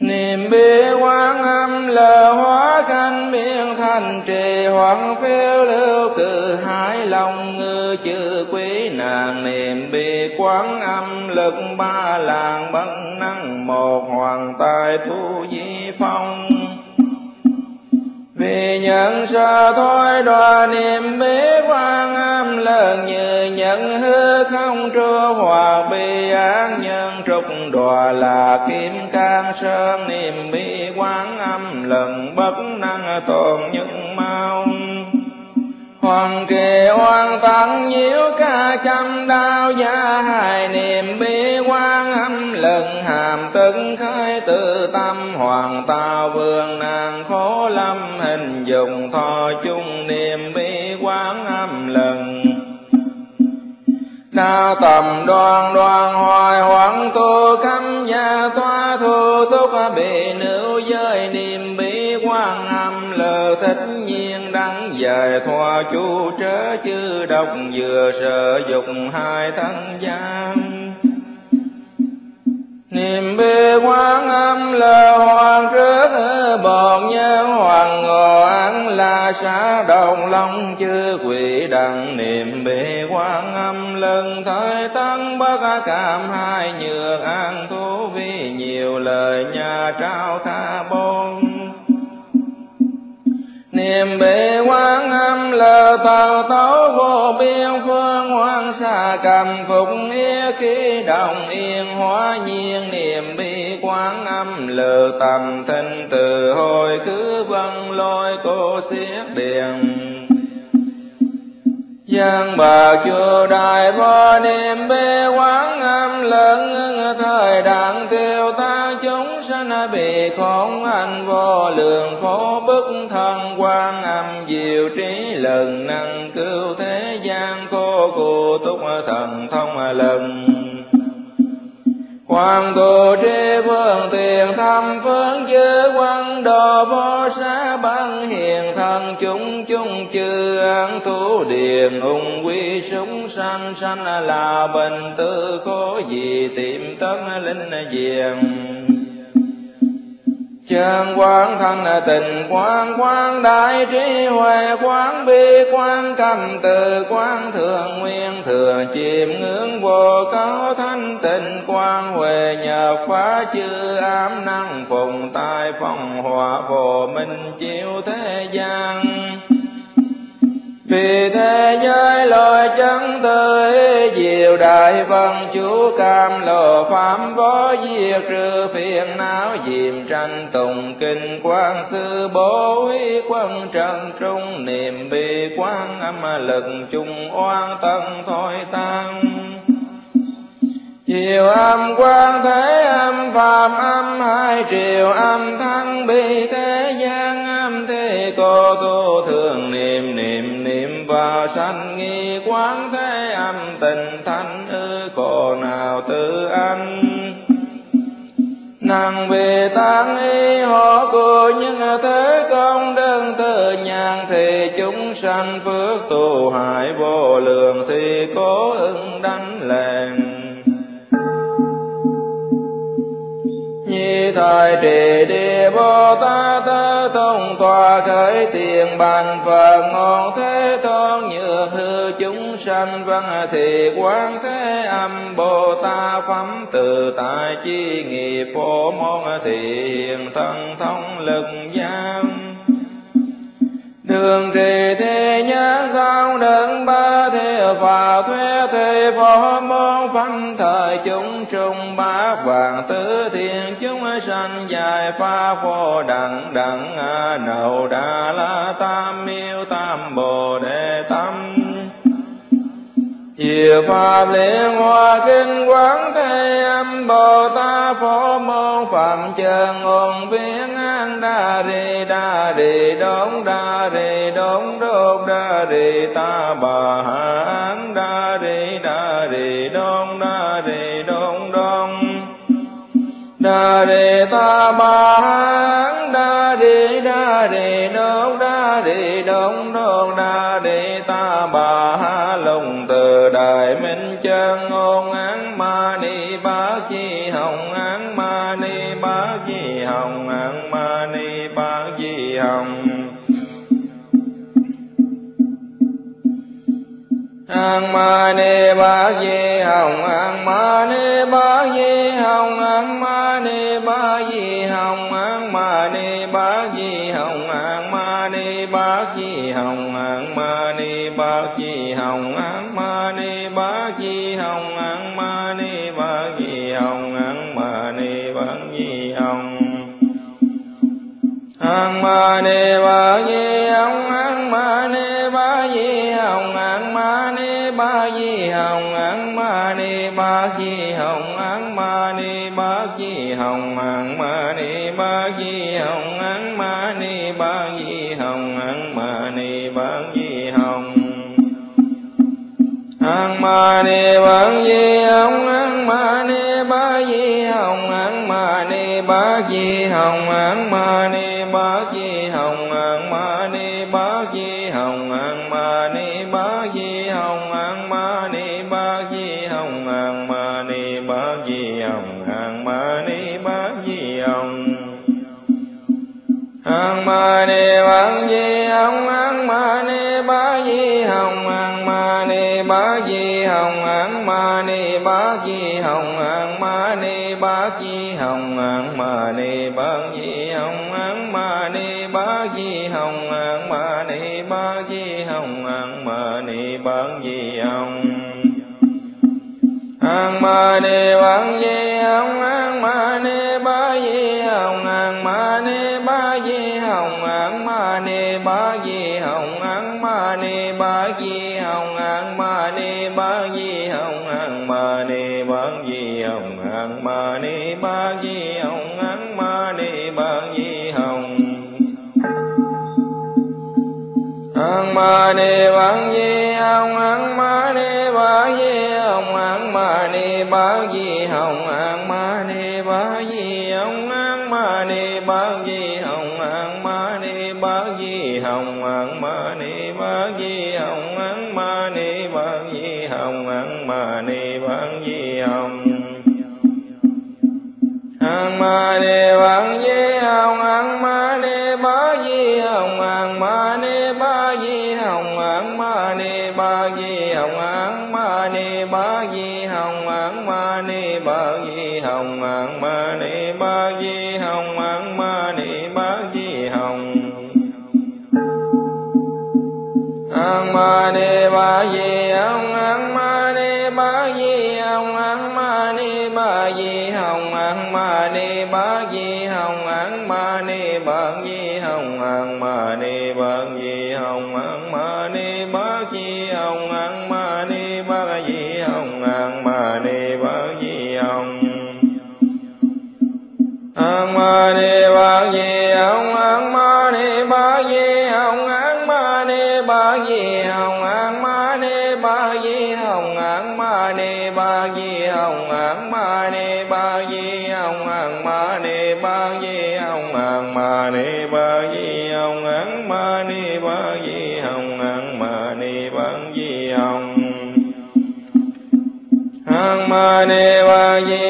niệm bi quán âm là hóa canh biên thành trì hoàng phiêu lưu cử hải lòng ngư chư quý nàng. Niềm bi quán âm lực ba làng bất năng, một hoàng tài thu di phong vì nhận sơ thôi đoà niệm bế quan âm lần như nhận hư không trưa hòa bi án nhân trục đoà là kim cang sơn niệm bi quan âm lần bất năng tồn những mau Hoàng kỳ oan tăng nhiễu ca trăm đau gia hài niệm bi quan âm lần hàm tấn khai tự tâm. Hoàng tào vương nàng khổ lâm hình dùng thọ chung niệm bi quan âm lần. Đa tầm đoan đoan hoài hoàng tu cấm gia toa thu túc bị nữ giới niệm bi quan âm lờ thích dài thoa chú trớ chư độc vừa sợ dục hai thân gian. Niềm bi quán âm là hoàng trước bọt nhân hoàng ngộ ăn là xa đồng long chư quỷ đặng. Niềm bi quán âm lần thời tăng bất cảm, hai nhược an thú vi nhiều lời nhà trao tha bố niệm bệ quán âm lờ tàu tấu vô biên phương hoang xa cầm phục nghĩa khí đồng yên hóa nhiên. Niệm bi quán âm lờ tầm thân từ hồi cứ vân lôi cô xiết điện Giang bà chùa đại vô niệm bê quán âm lớn thời đặng tiêu ta, chúng sanh bị khốn anh vô lượng khổ bức thân, quan âm diệu trí lần năng cứu thế gian cô cụ túc thần thông lần. Hoàng tu tri Vương tiền thăm phương chư quan đồ vô xá băng hiền thần chúng chúng chư an thú điền ung quy súng sanh sanh là bình tư có gì Tiệm Tấn linh diền. Chân quán thân tình quán quán đại trí huệ quán bi quán cầm từ quán thường nguyên thường chìm ngưỡng vô cáo thanh, tịnh quán huệ nhập phá chư ám năng, phùng tai phong hòa phổ minh chiếu thế gian vì thế giới lời chân tới, diệu đại vân chú cam lộ phạm võ diệt trừ phiền não diệm tranh tùng kinh quan sư bố ý quân trần trung niệm bi quan âm lực chung oan tân thôi tăng. Chiều âm quan thế âm phạm âm hai triệu âm thăng bi thế gian âm thế cô tu thường niệm niệm niệm và sanh nghi quán thế âm tình thanh ư cô nào tự anh nàng về tăng y họ của những thế công đơn tự nhàn thì chúng sanh phước tu hại vô lượng thì cố ưng đánh lèn nhi thời trì địa bồ tát thông tòa khởi tiền bàn phật ngọn thế tôn, như hư chúng sanh văn thì quán thế âm bồ tát phẩm từ tại chi nghiệp phổ môn thì hiền thân thông lực giam đường thì thế nhã cao đấng ba thế và thuế thế phó môn phân thời chúng trung ba vàng tứ thiên chúng sanh dài pha phô đẳng đẳng à, nậu đà la tam miêu tam bồ đề tâm. Diệu Pháp Liên Hoa Kinh Quán Thế Âm Bồ Tát Phổ Môn Phạm Chân Ngôn Viên An Đa Rì Đa Rì Đống Đa Rì Đống Đốt Đa Rì Ta Bà Hán Đa Rì Đa Rì Đống Đa Rì Đống Đống Đa Rì Ta Bà Hán Đa Rì Đa Rì Đống Đa Rì Đống Đốt Đa an ma ni ba di hồng an ma ni ba di hồng an ma ni ba di hồng an ma ni ba di hồng an ma ni ba di hồng an ma ni ba di hồng an ma ni ba di hồng an ma ni ba di hồng an ma ni ba di hồng an ma ni ba di hồng an ma ni hồng án ma ni ba chi hồng án ma ni ba chi hồng án ma ni ba chi hồng án ma ni ba chi hồng án ma ni ba chi hồng. Án ma ni ba chi hồng án ma ni ba chi hồng án ma ni ba chi hồng ni ba di ông an ma ni ba di ông an ma ni ba di ông an ma ni ba di ông an ma ni ba di ông an ma ni ba di ông an ma ni ba di ông an ma ni ba di ông an ma ni ba di ông an ma ni ba di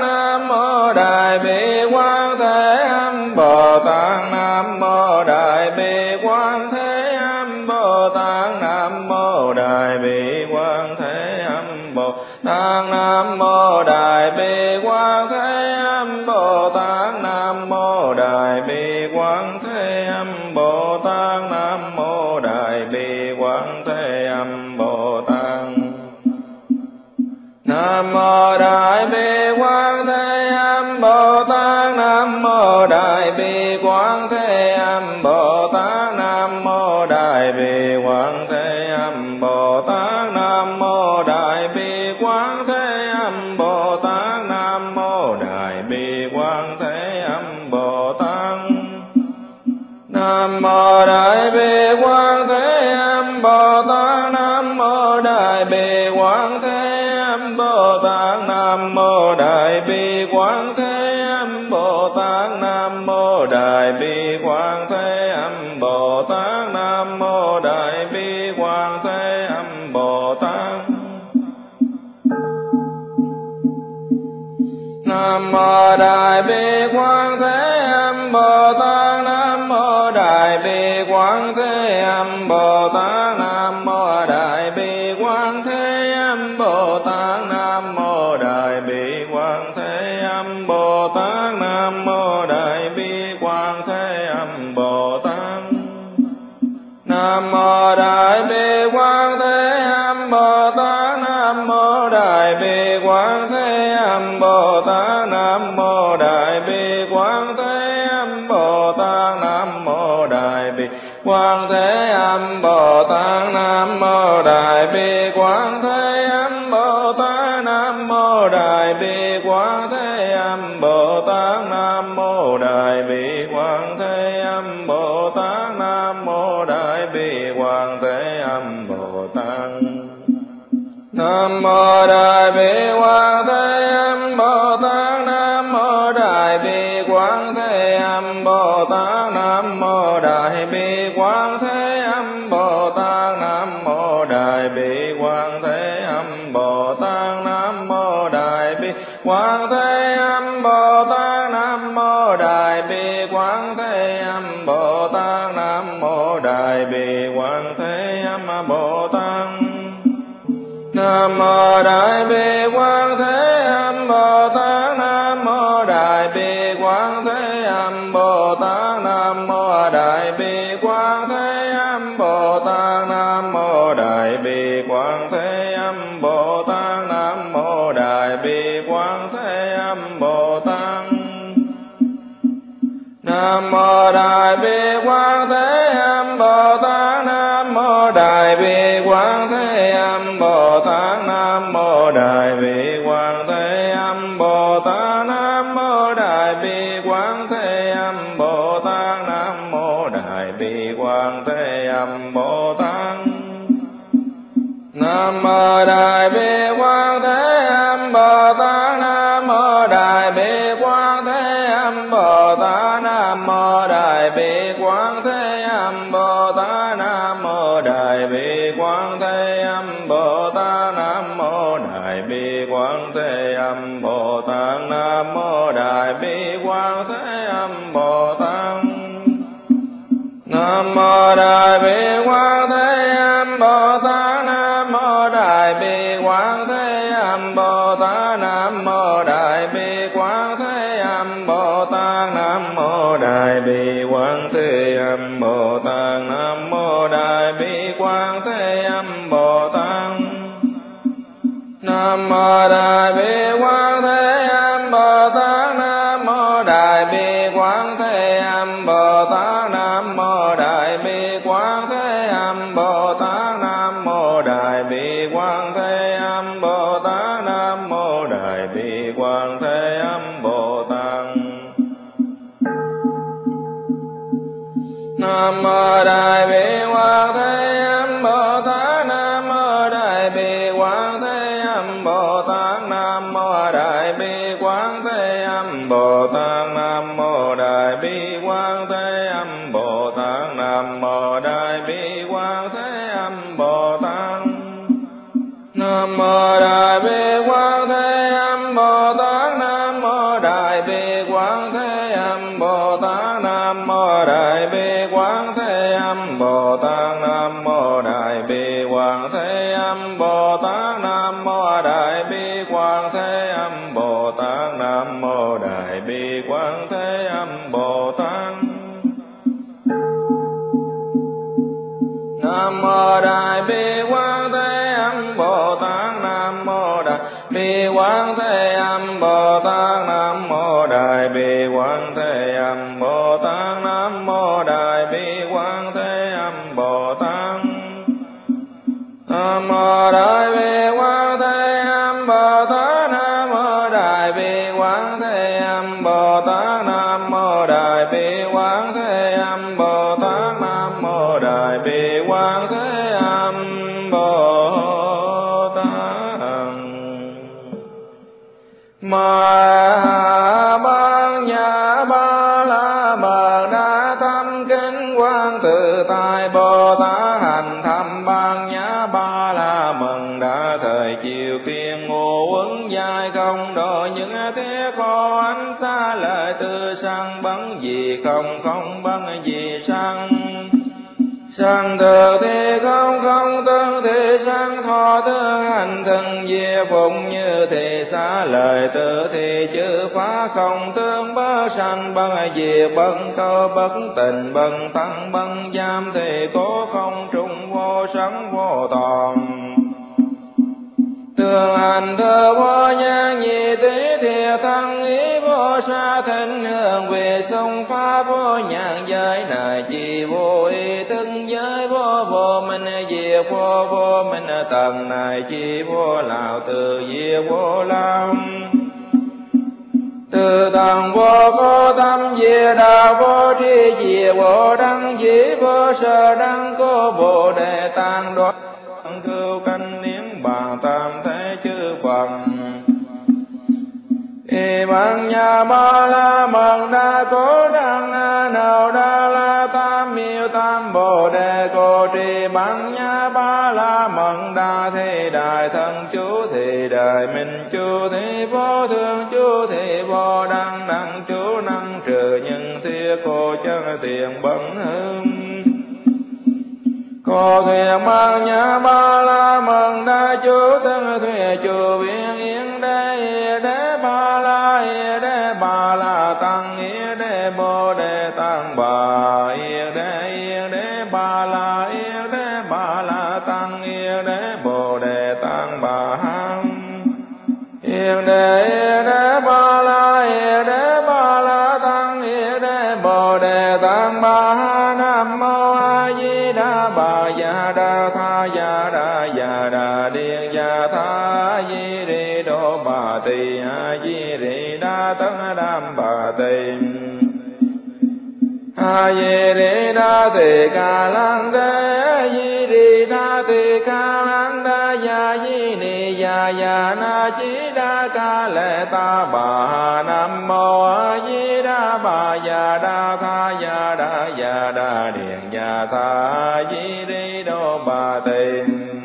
nam mô đại bi Well. Nam Bồ Tát Nam Mô Đại Bi Quán Thế. bất tình bần tăng bần giam thì có miêu tam bồ đề cô trì bằng nhã ba la mận đa thế đại thần chú thị đại minh chú thị vô thương chú thị vô đăng đăng chú năng trừ những thiết cô chân tiền bẩn hương Cô thuyền mang nhà ba la mừng đa chú thân thuyền chùa viên yên đế đế ba la đế ba la tăng yến đế bồ đề tăng bà yến đề đế ba la hi đế ba la tăng hi đế bồ đề tăng ba nam mô a di đà bà già đa tha già đa già đà điên già tha di đi đô bà tỳ a di đi đa tấn bà tỳ a di đi đa ta bà nam mô a di đà bà già đa tha già đa già đa điện già tha di đi đô bà tình.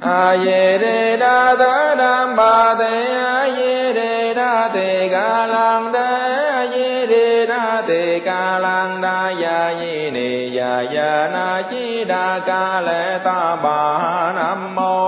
A di đi đa tớ nam bà tê a di đi đa tê ca lang đê a di đi đa tê ca lang đa ya di ni ya ya na chi đa ca lệ ta bà nam mô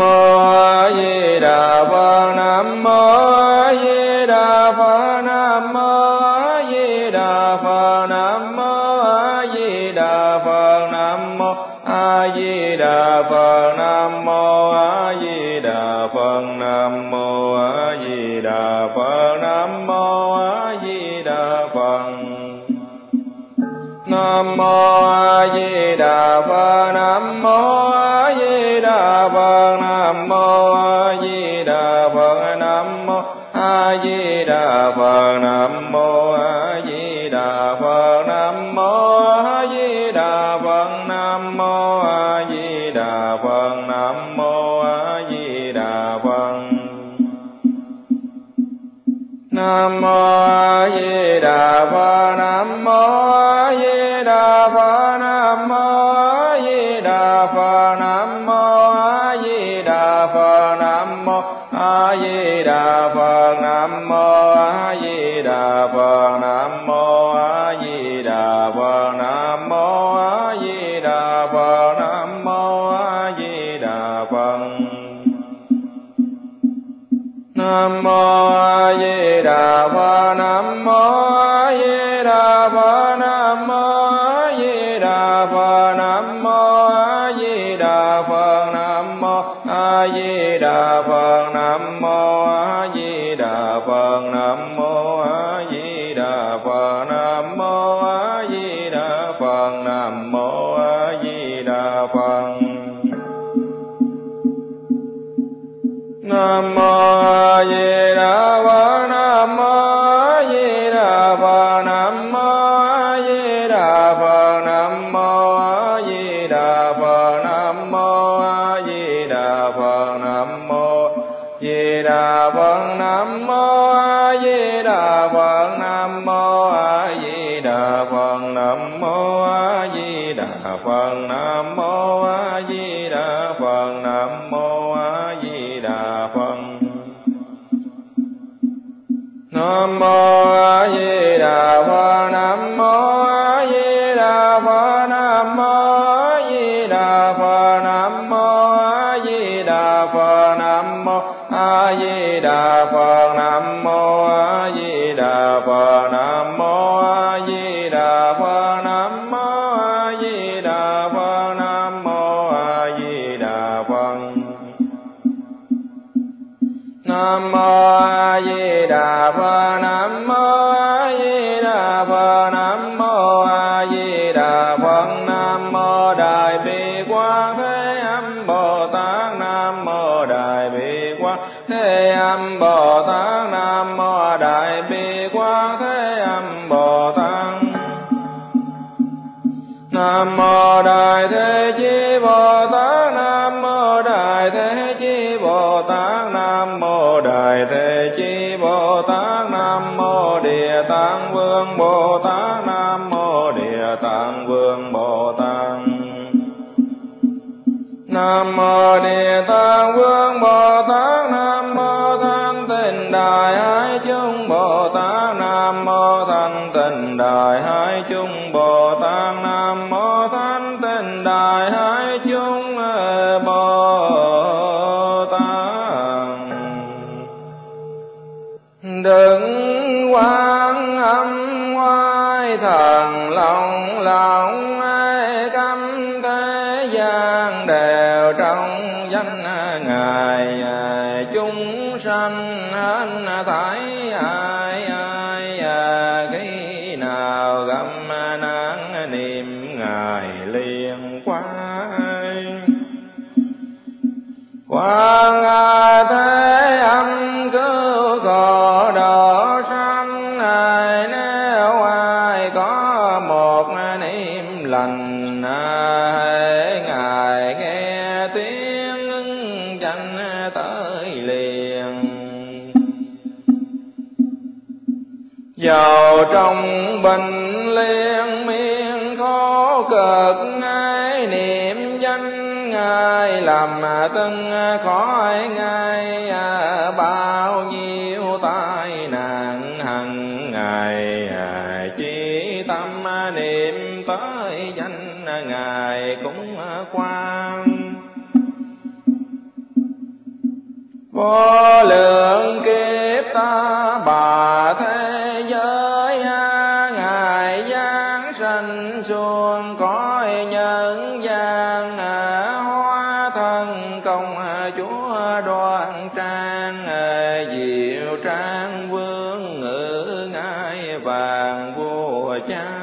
Namo ये Mom. Đoan trang à, diệu trang vương ngữ ai vàng vua cha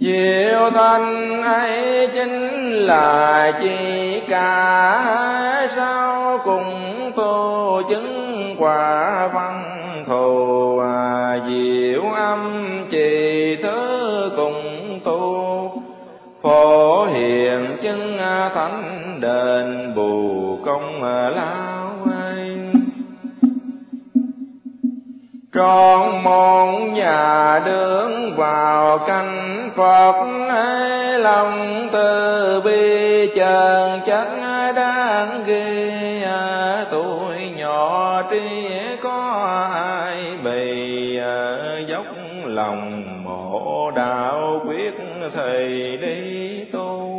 diệu thanh ấy chính là chi cả sao cùng tu chứng quả văn thù à, diệu âm trì thứ cùng tu. Phổ hiện chứng à, thánh đền bù công à, lao trọn môn nhà đứng vào canh Phật ấy lòng từ bi trần chất đáng ghi à, tuổi nhỏ trí có ai bị dốc lòng mộ đạo quyết thầy đi tu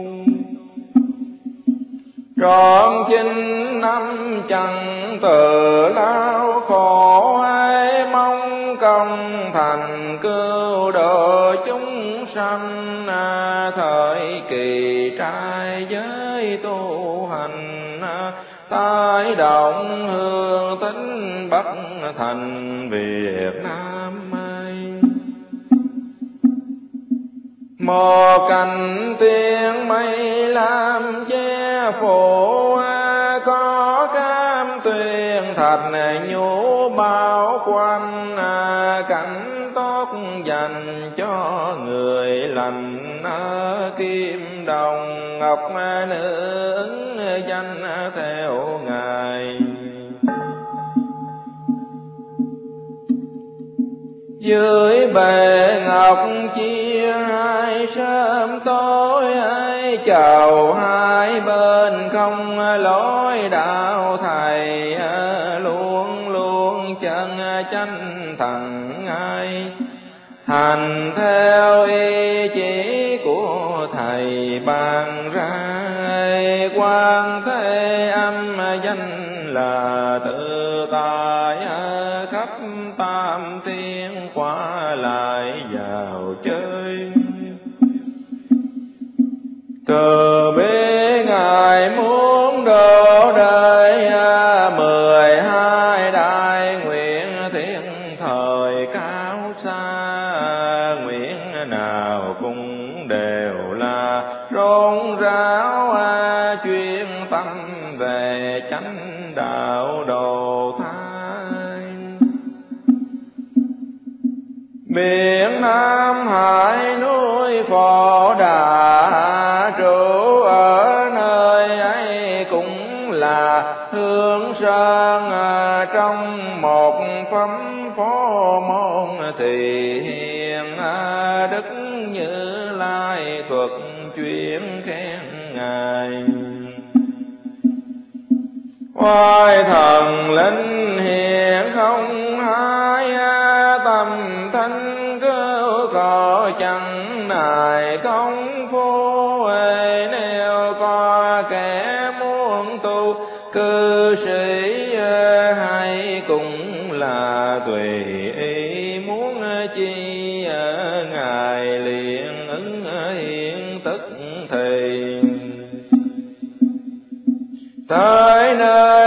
trọn chinh năm chẳng tự lao khổ ai mong công thành cứu độ chúng sanh. À, thời kỳ trai giới tu hành à, tái động hương tính bất thành việt nam. Một cành tiếng mây làm che phủ có cam tuyền thạch nhũ bao quanh à, cảnh tốt dành cho người lành à, kim đồng ngọc à, nữ danh theo ngài. Dưới bề ngọc chia hai sớm tối, ai chào hai bên không lối đạo thầy à, luôn luôn chân chánh thằng ai. Hành theo ý chỉ của thầy ban ra, quan thế âm danh là tự tại à, khắp tam thiên qua lại vào chơi. Cờ bế ngài muốn độ đời mười hai đại nguyện thiên thời cao xa. Nguyện nào cũng đều là rôn ráo chuyên tâm về chánh đạo đồ biển nam hải núi phò đà trụ ở nơi ấy cũng là hương sơn à, trong một phẩm phó môn thì hiền à, đức như lai thuật chuyện khen ngài. Oai thần linh hiền không hai tới nơi